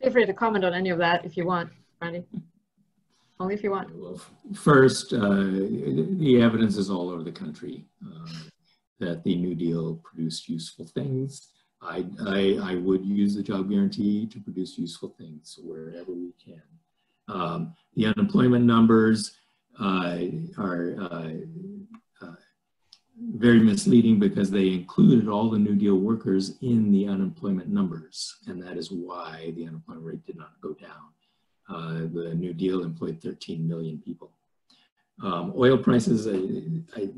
Feel free to comment on any of that if you want, Randy. Only if you want. First, uh, the evidence is all over the country uh, that the New Deal produced useful things. I, I, I, would use the job guarantee to produce useful things wherever we can. Um, the unemployment numbers uh, are uh, uh, very misleading because they included all the New Deal workers in the unemployment numbers, and that is why the unemployment rate did not go down. Uh, the New Deal employed 13 million people. Um, oil prices, I, I,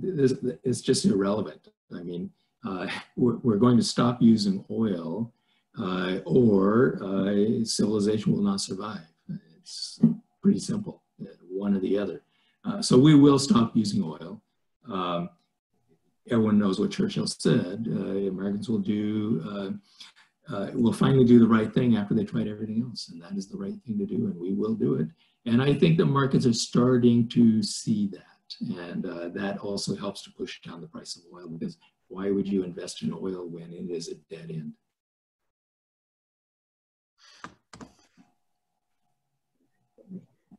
it's just irrelevant. I mean, uh, we're, going to stop using oil uh, or uh, civilization will not survive. It's pretty simple, one or the other. Uh, so we will stop using oil. Um, everyone knows what Churchill said. Uh, Americans will do, uh, uh, will finally do the right thing after they tried everything else. And that is the right thing to do, and we will do it. And I think the markets are starting to see that. And uh, that also helps to push down the price of oil because why would you invest in oil when it is a dead end?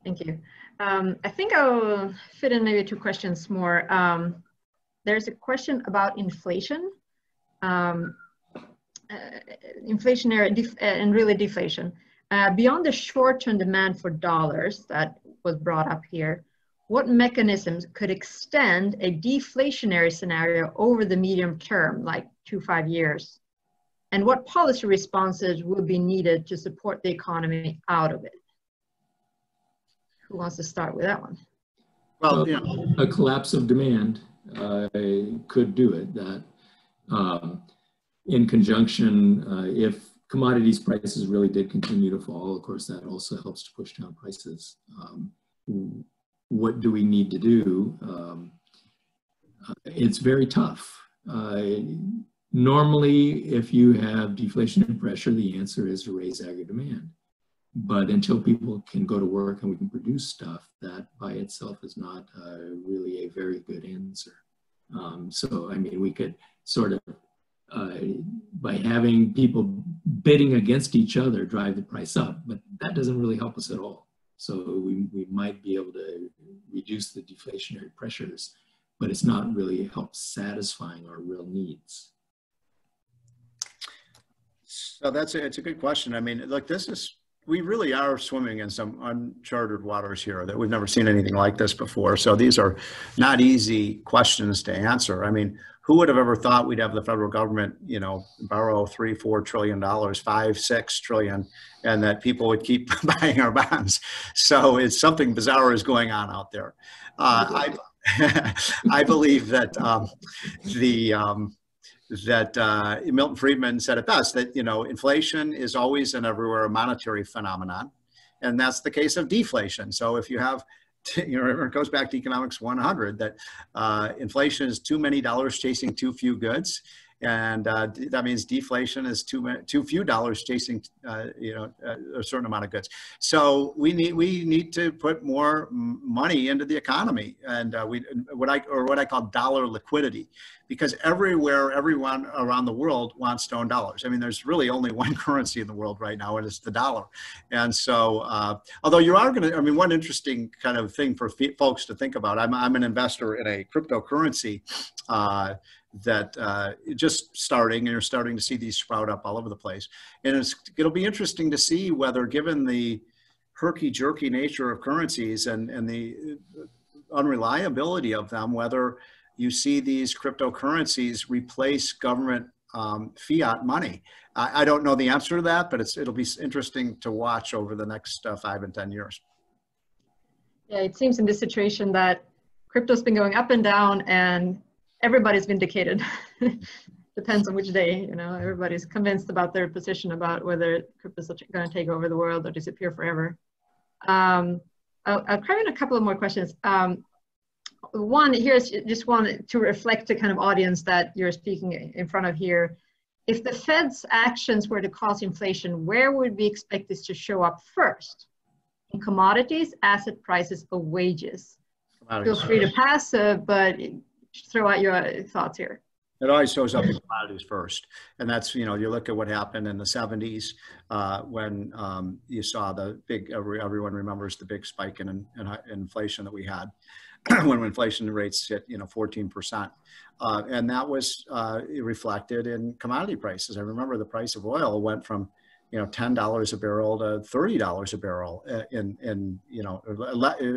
Thank you. Um, I think I'll fit in maybe two questions more. Um, there's a question about inflation, um, uh, inflationary uh, and really deflation. Uh, beyond the short-term demand for dollars that was brought up here, what mechanisms could extend a deflationary scenario over the medium term, like two, five years? And what policy responses would be needed to support the economy out of it? Who wants to start with that one? Well, yeah. a collapse of demand uh, could do it. That um, in conjunction, uh, if commodities prices really did continue to fall, of course, that also helps to push down prices. Um, what do we need to do? Um, uh, it's very tough. Uh, normally, if you have deflationary pressure, the answer is to raise aggregate demand. But until people can go to work and we can produce stuff, that by itself is not uh, really a very good answer. Um, so, I mean, we could sort of, uh, by having people bidding against each other, drive the price up, but that doesn't really help us at all. So we, we might be able to reduce the deflationary pressures, but it's not really help satisfying our real needs. So that's a, it's a good question. I mean, look, this is we really are swimming in some uncharted waters here that we've never seen anything like this before. So these are not easy questions to answer. I mean, who would have ever thought we'd have the federal government, you know, borrow three, four trillion dollars, five, six trillion, and that people would keep *laughs* buying our bonds? So it's something bizarre is going on out there. Uh, I, *laughs* I believe that um, the um, that uh, Milton Friedman said it best that you know inflation is always and everywhere a monetary phenomenon, and that's the case of deflation. So if you have *laughs* you know, it goes back to economics 100 that uh, inflation is too many dollars chasing too few goods and uh, that means deflation is too too few dollars chasing uh, you know a certain amount of goods. So we need we need to put more money into the economy, and uh, we what I or what I call dollar liquidity, because everywhere everyone around the world wants to own dollars. I mean, there's really only *laughs* one currency in the world right now, and it's the dollar. And so, uh, although you are going to, I mean, one interesting kind of thing for folks to think about. I'm I'm an investor in a cryptocurrency uh, that uh, just starting and you're starting to see these sprout up all over the place. And it's, it'll be interesting to see whether given the herky jerky nature of currencies and, and the unreliability of them, whether you see these cryptocurrencies replace government um, fiat money. I, I, don't know the answer to that, but it's, it'll be interesting to watch over the next uh, five and 10 years. Yeah, it seems in this situation that crypto's been going up and down and everybody's vindicated. *laughs* Depends on which day, you know, everybody's convinced about their position about whether crypto is going to take over the world or disappear forever. Um, I'll, I'll in a couple of more questions. Um, one, here's just one to reflect the kind of audience that you're speaking in front of here. If the Fed's actions were to cause inflation, where would we expect this to show up first? In commodities, asset prices, or wages? Feel free to pass, uh, but throw out your thoughts here. It always shows up in commodities first. And that's, you know, you look at what happened in the 70s uh, when um, you saw the big, every, everyone remembers the big spike in, in, in inflation that we had *clears throat* when inflation rates hit, you know, 14%. Uh, and that was uh, reflected in commodity prices. I remember the price of oil went from you know, ten dollars a barrel to thirty dollars a barrel. Uh, in in you know,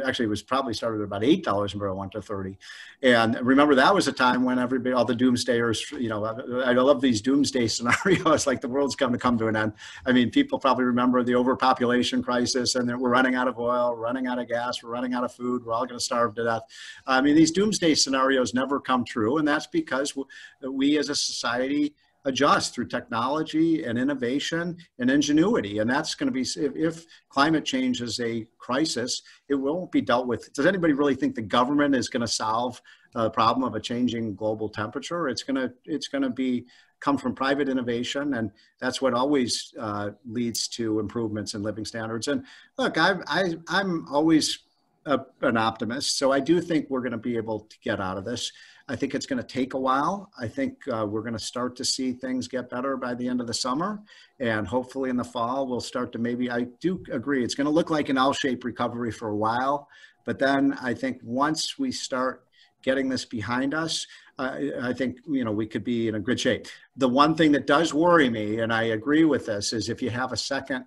actually, it was probably started at about eight dollars a barrel, went to thirty. And remember, that was a time when everybody, all the doomsdayers, you know, I, love these doomsday *laughs* scenarios, like the world's going to come to an end. I mean, people probably remember the overpopulation crisis, and we're running out of oil, running out of gas, we're running out of food, we're all going to starve to death. I mean, these doomsday scenarios never come true, and that's because we as a society adjust through technology and innovation and ingenuity. And that's going to be, if, if, climate change is a crisis, it won't be dealt with. Does anybody really think the government is going to solve the problem of a changing global temperature? It's going to, it's going to be, come from private innovation. And that's what always uh, leads to improvements in living standards. And look, I, I, I'm always a, an optimist. So I do think we're going to be able to get out of this. I think it's going to take a while. I think uh, we're going to start to see things get better by the end of the summer. And hopefully in the fall, we'll start to maybe, I do agree, it's going to look like an L-shaped recovery for a while. But then I think once we start getting this behind us, uh, I think, you know, we could be in a good shape. The one thing that does worry me, and I agree with this, is if you have a second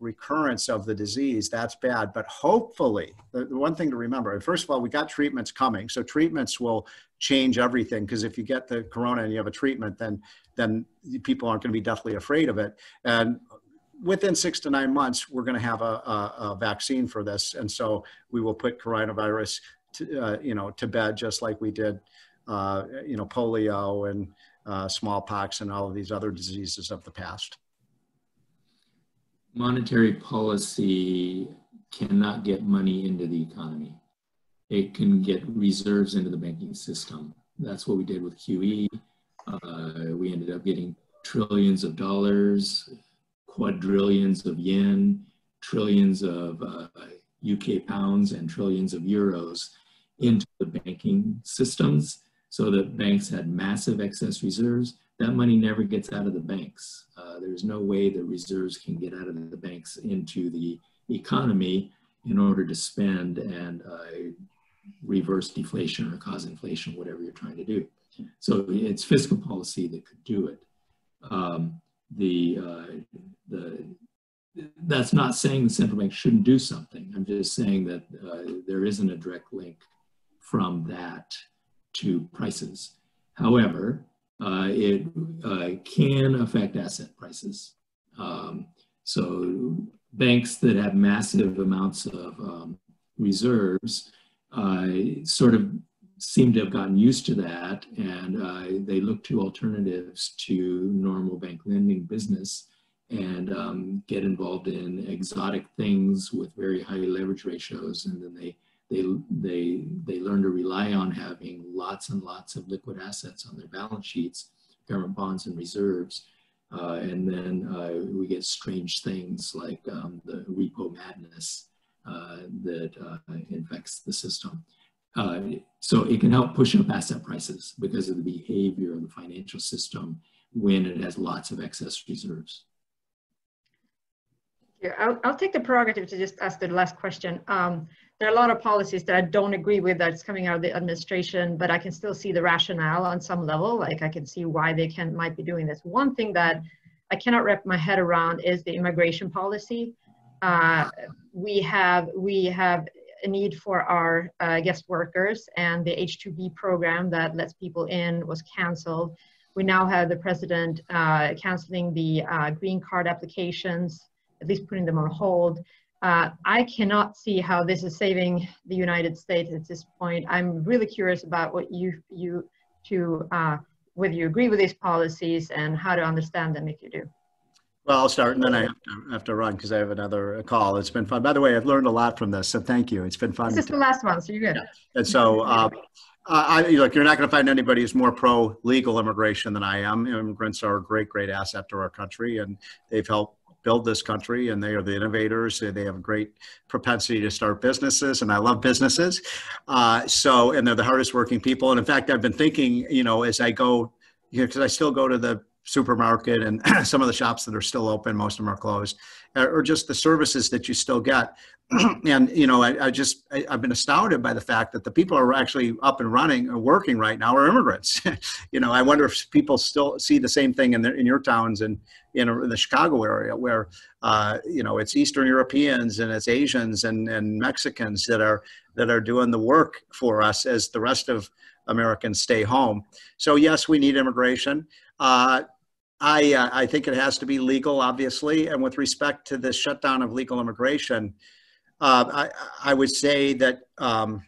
recurrence of the disease, that's bad. But hopefully, the, the, one thing to remember, first of all, we got treatments coming. So treatments will change everything because if you get the corona and you have a treatment, then then people aren't going to be deathly afraid of it. And within six to nine months, we're going to have a, a, a vaccine for this, and so we will put coronavirus, to, uh, you know, to bed just like we did, uh, you know, polio and uh, smallpox and all of these other diseases of the past monetary policy cannot get money into the economy. It can get reserves into the banking system. That's what we did with QE. Uh, we ended up getting trillions of dollars, quadrillions of yen, trillions of uh, UK pounds, and trillions of euros into the banking systems so that banks had massive excess reserves that money never gets out of the banks. Uh, there's no way the reserves can get out of the banks into the economy in order to spend and uh, reverse deflation or cause inflation, whatever you're trying to do. So it's fiscal policy that could do it. Um, the, uh, the, that's not saying the central bank shouldn't do something. I'm just saying that uh, there isn't a direct link from that to prices. However, uh, it uh, can affect asset prices. Um, so banks that have massive amounts of um, reserves uh, sort of seem to have gotten used to that and uh, they look to alternatives to normal bank lending business and um, get involved in exotic things with very high leverage ratios and then they they, they, they learn to rely on having lots and lots of liquid assets on their balance sheets, government bonds and reserves. Uh, and then uh, we get strange things like um, the repo madness uh, that uh, infects the system. Uh, so it can help push up asset prices because of the behavior of the financial system when it has lots of excess reserves. Yeah, I'll, I'll take the prerogative to just ask the last question. Um, there are a lot of policies that I don't agree with that's coming out of the administration, but I can still see the rationale on some level. Like I can see why they can might be doing this. One thing that I cannot wrap my head around is the immigration policy. Uh, we have we have a need for our uh, guest workers, and the H-2B program that lets people in was canceled. We now have the president uh, canceling the uh, green card applications, at least putting them on hold. Uh, I cannot see how this is saving the United States at this point. I'm really curious about what you you to uh, whether you agree with these policies and how to understand them if you do. Well, I'll start and then I have to, have to run because I have another call. It's been fun. By the way, I've learned a lot from this, so thank you. It's been fun. This is the last one, so you're good. Yeah. And so, um, I, look, you're not going to find anybody who's more pro legal immigration than I am. Immigrants are a great, great asset to our country, and they've helped build this country and they are the innovators. They have a great propensity to start businesses and i love businesses. Uh, so and they're the hardest working people. And in fact i've been thinking you know as i go you know, i still go to the supermarket and *clears throat* some of the shops that are still open, most of them are closed, or just the services that you still get. *clears throat* and you know, I, I just I, have been astounded by the fact that the people are actually up and running and working right now are immigrants. *laughs* you know, I wonder if people still see the same thing in the, in your towns and in, in the Chicago area where uh, you know it's Eastern Europeans and it's Asians and, and Mexicans that are that are doing the work for us as the rest of Americans stay home. So yes, we need immigration. Uh, I, uh, I think it has to be legal, obviously. And with respect to the shutdown of legal immigration, uh, I, I would say that um,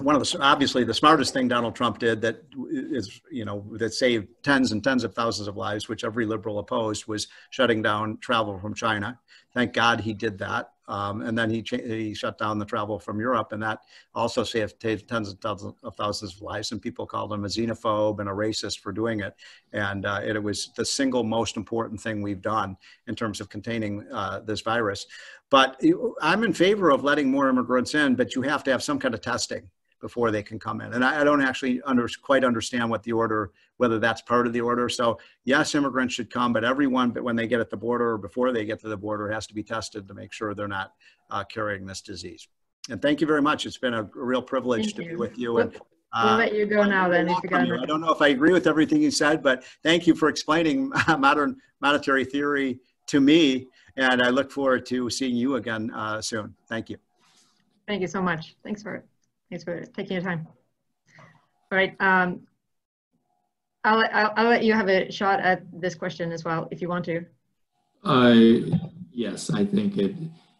one of the obviously the smartest thing Donald Trump did that is you know that saved tens and tens of thousands of lives, which every liberal opposed, was shutting down travel from China. Thank God he did that. Um, and then he, he shut down the travel from Europe, and that also saved tens of thousands, of thousands of lives. And people called him a xenophobe and a racist for doing it. And uh, it, it, was the single most important thing we've done in terms of containing uh, this virus. But I'm in favor of letting more immigrants in, but you have to have some kind of testing before they can come in. And I, I don't actually under, quite understand what the order, whether that's part of the order. So yes, immigrants should come, but everyone, but when they get at the border or before they get to the border has to be tested to make sure they're not uh, carrying this disease. And thank you very much. It's been a, real privilege thank to you. be with you. And, uh, we'll let you go now then. If you I don't know if I agree with everything you said, but thank you for explaining *laughs* modern monetary theory to me. And I look forward to seeing you again uh, soon. Thank you. Thank you so much. Thanks for Thanks for taking your time. All right. Um, I'll, I'll, I'll, let you have a shot at this question as well, if you want to. Uh, yes, I think it,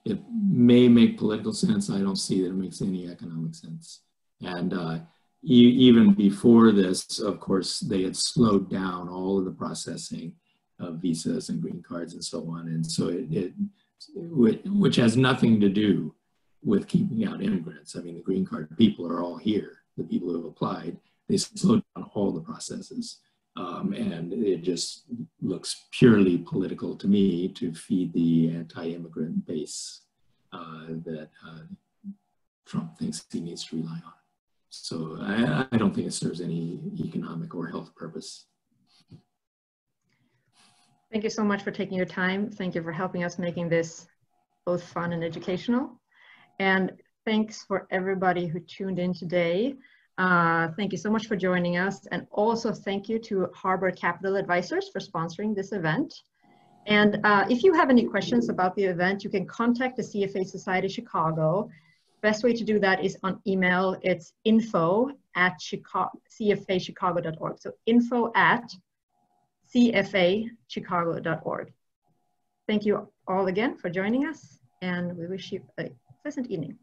it may make political sense. I don't see that it makes any economic sense. And uh, e even before this, of course, they had slowed down all of the processing of visas and green cards and so on. And so it, it which has nothing to do with keeping out immigrants. I mean, the green card people are all here. The people who have applied, they slowed down all the processes. Um, and it just looks purely political to me to feed the anti-immigrant base uh, that uh, Trump thinks he needs to rely on. So I, I don't think it serves any economic or health purpose. Thank you so much for taking your time. Thank you for helping us making this both fun and educational. And thanks for everybody who tuned in today. Uh, thank you so much for joining us. And also thank you to Harbor Capital Advisors for sponsoring this event. And uh, if you have any questions about the event, you can contact the CFA Society Chicago. Best way to do that is on email. It's info at cfachicago.org. So info at cfachicago.org. Thank you all again for joining us, and we wish you a pleasant evening.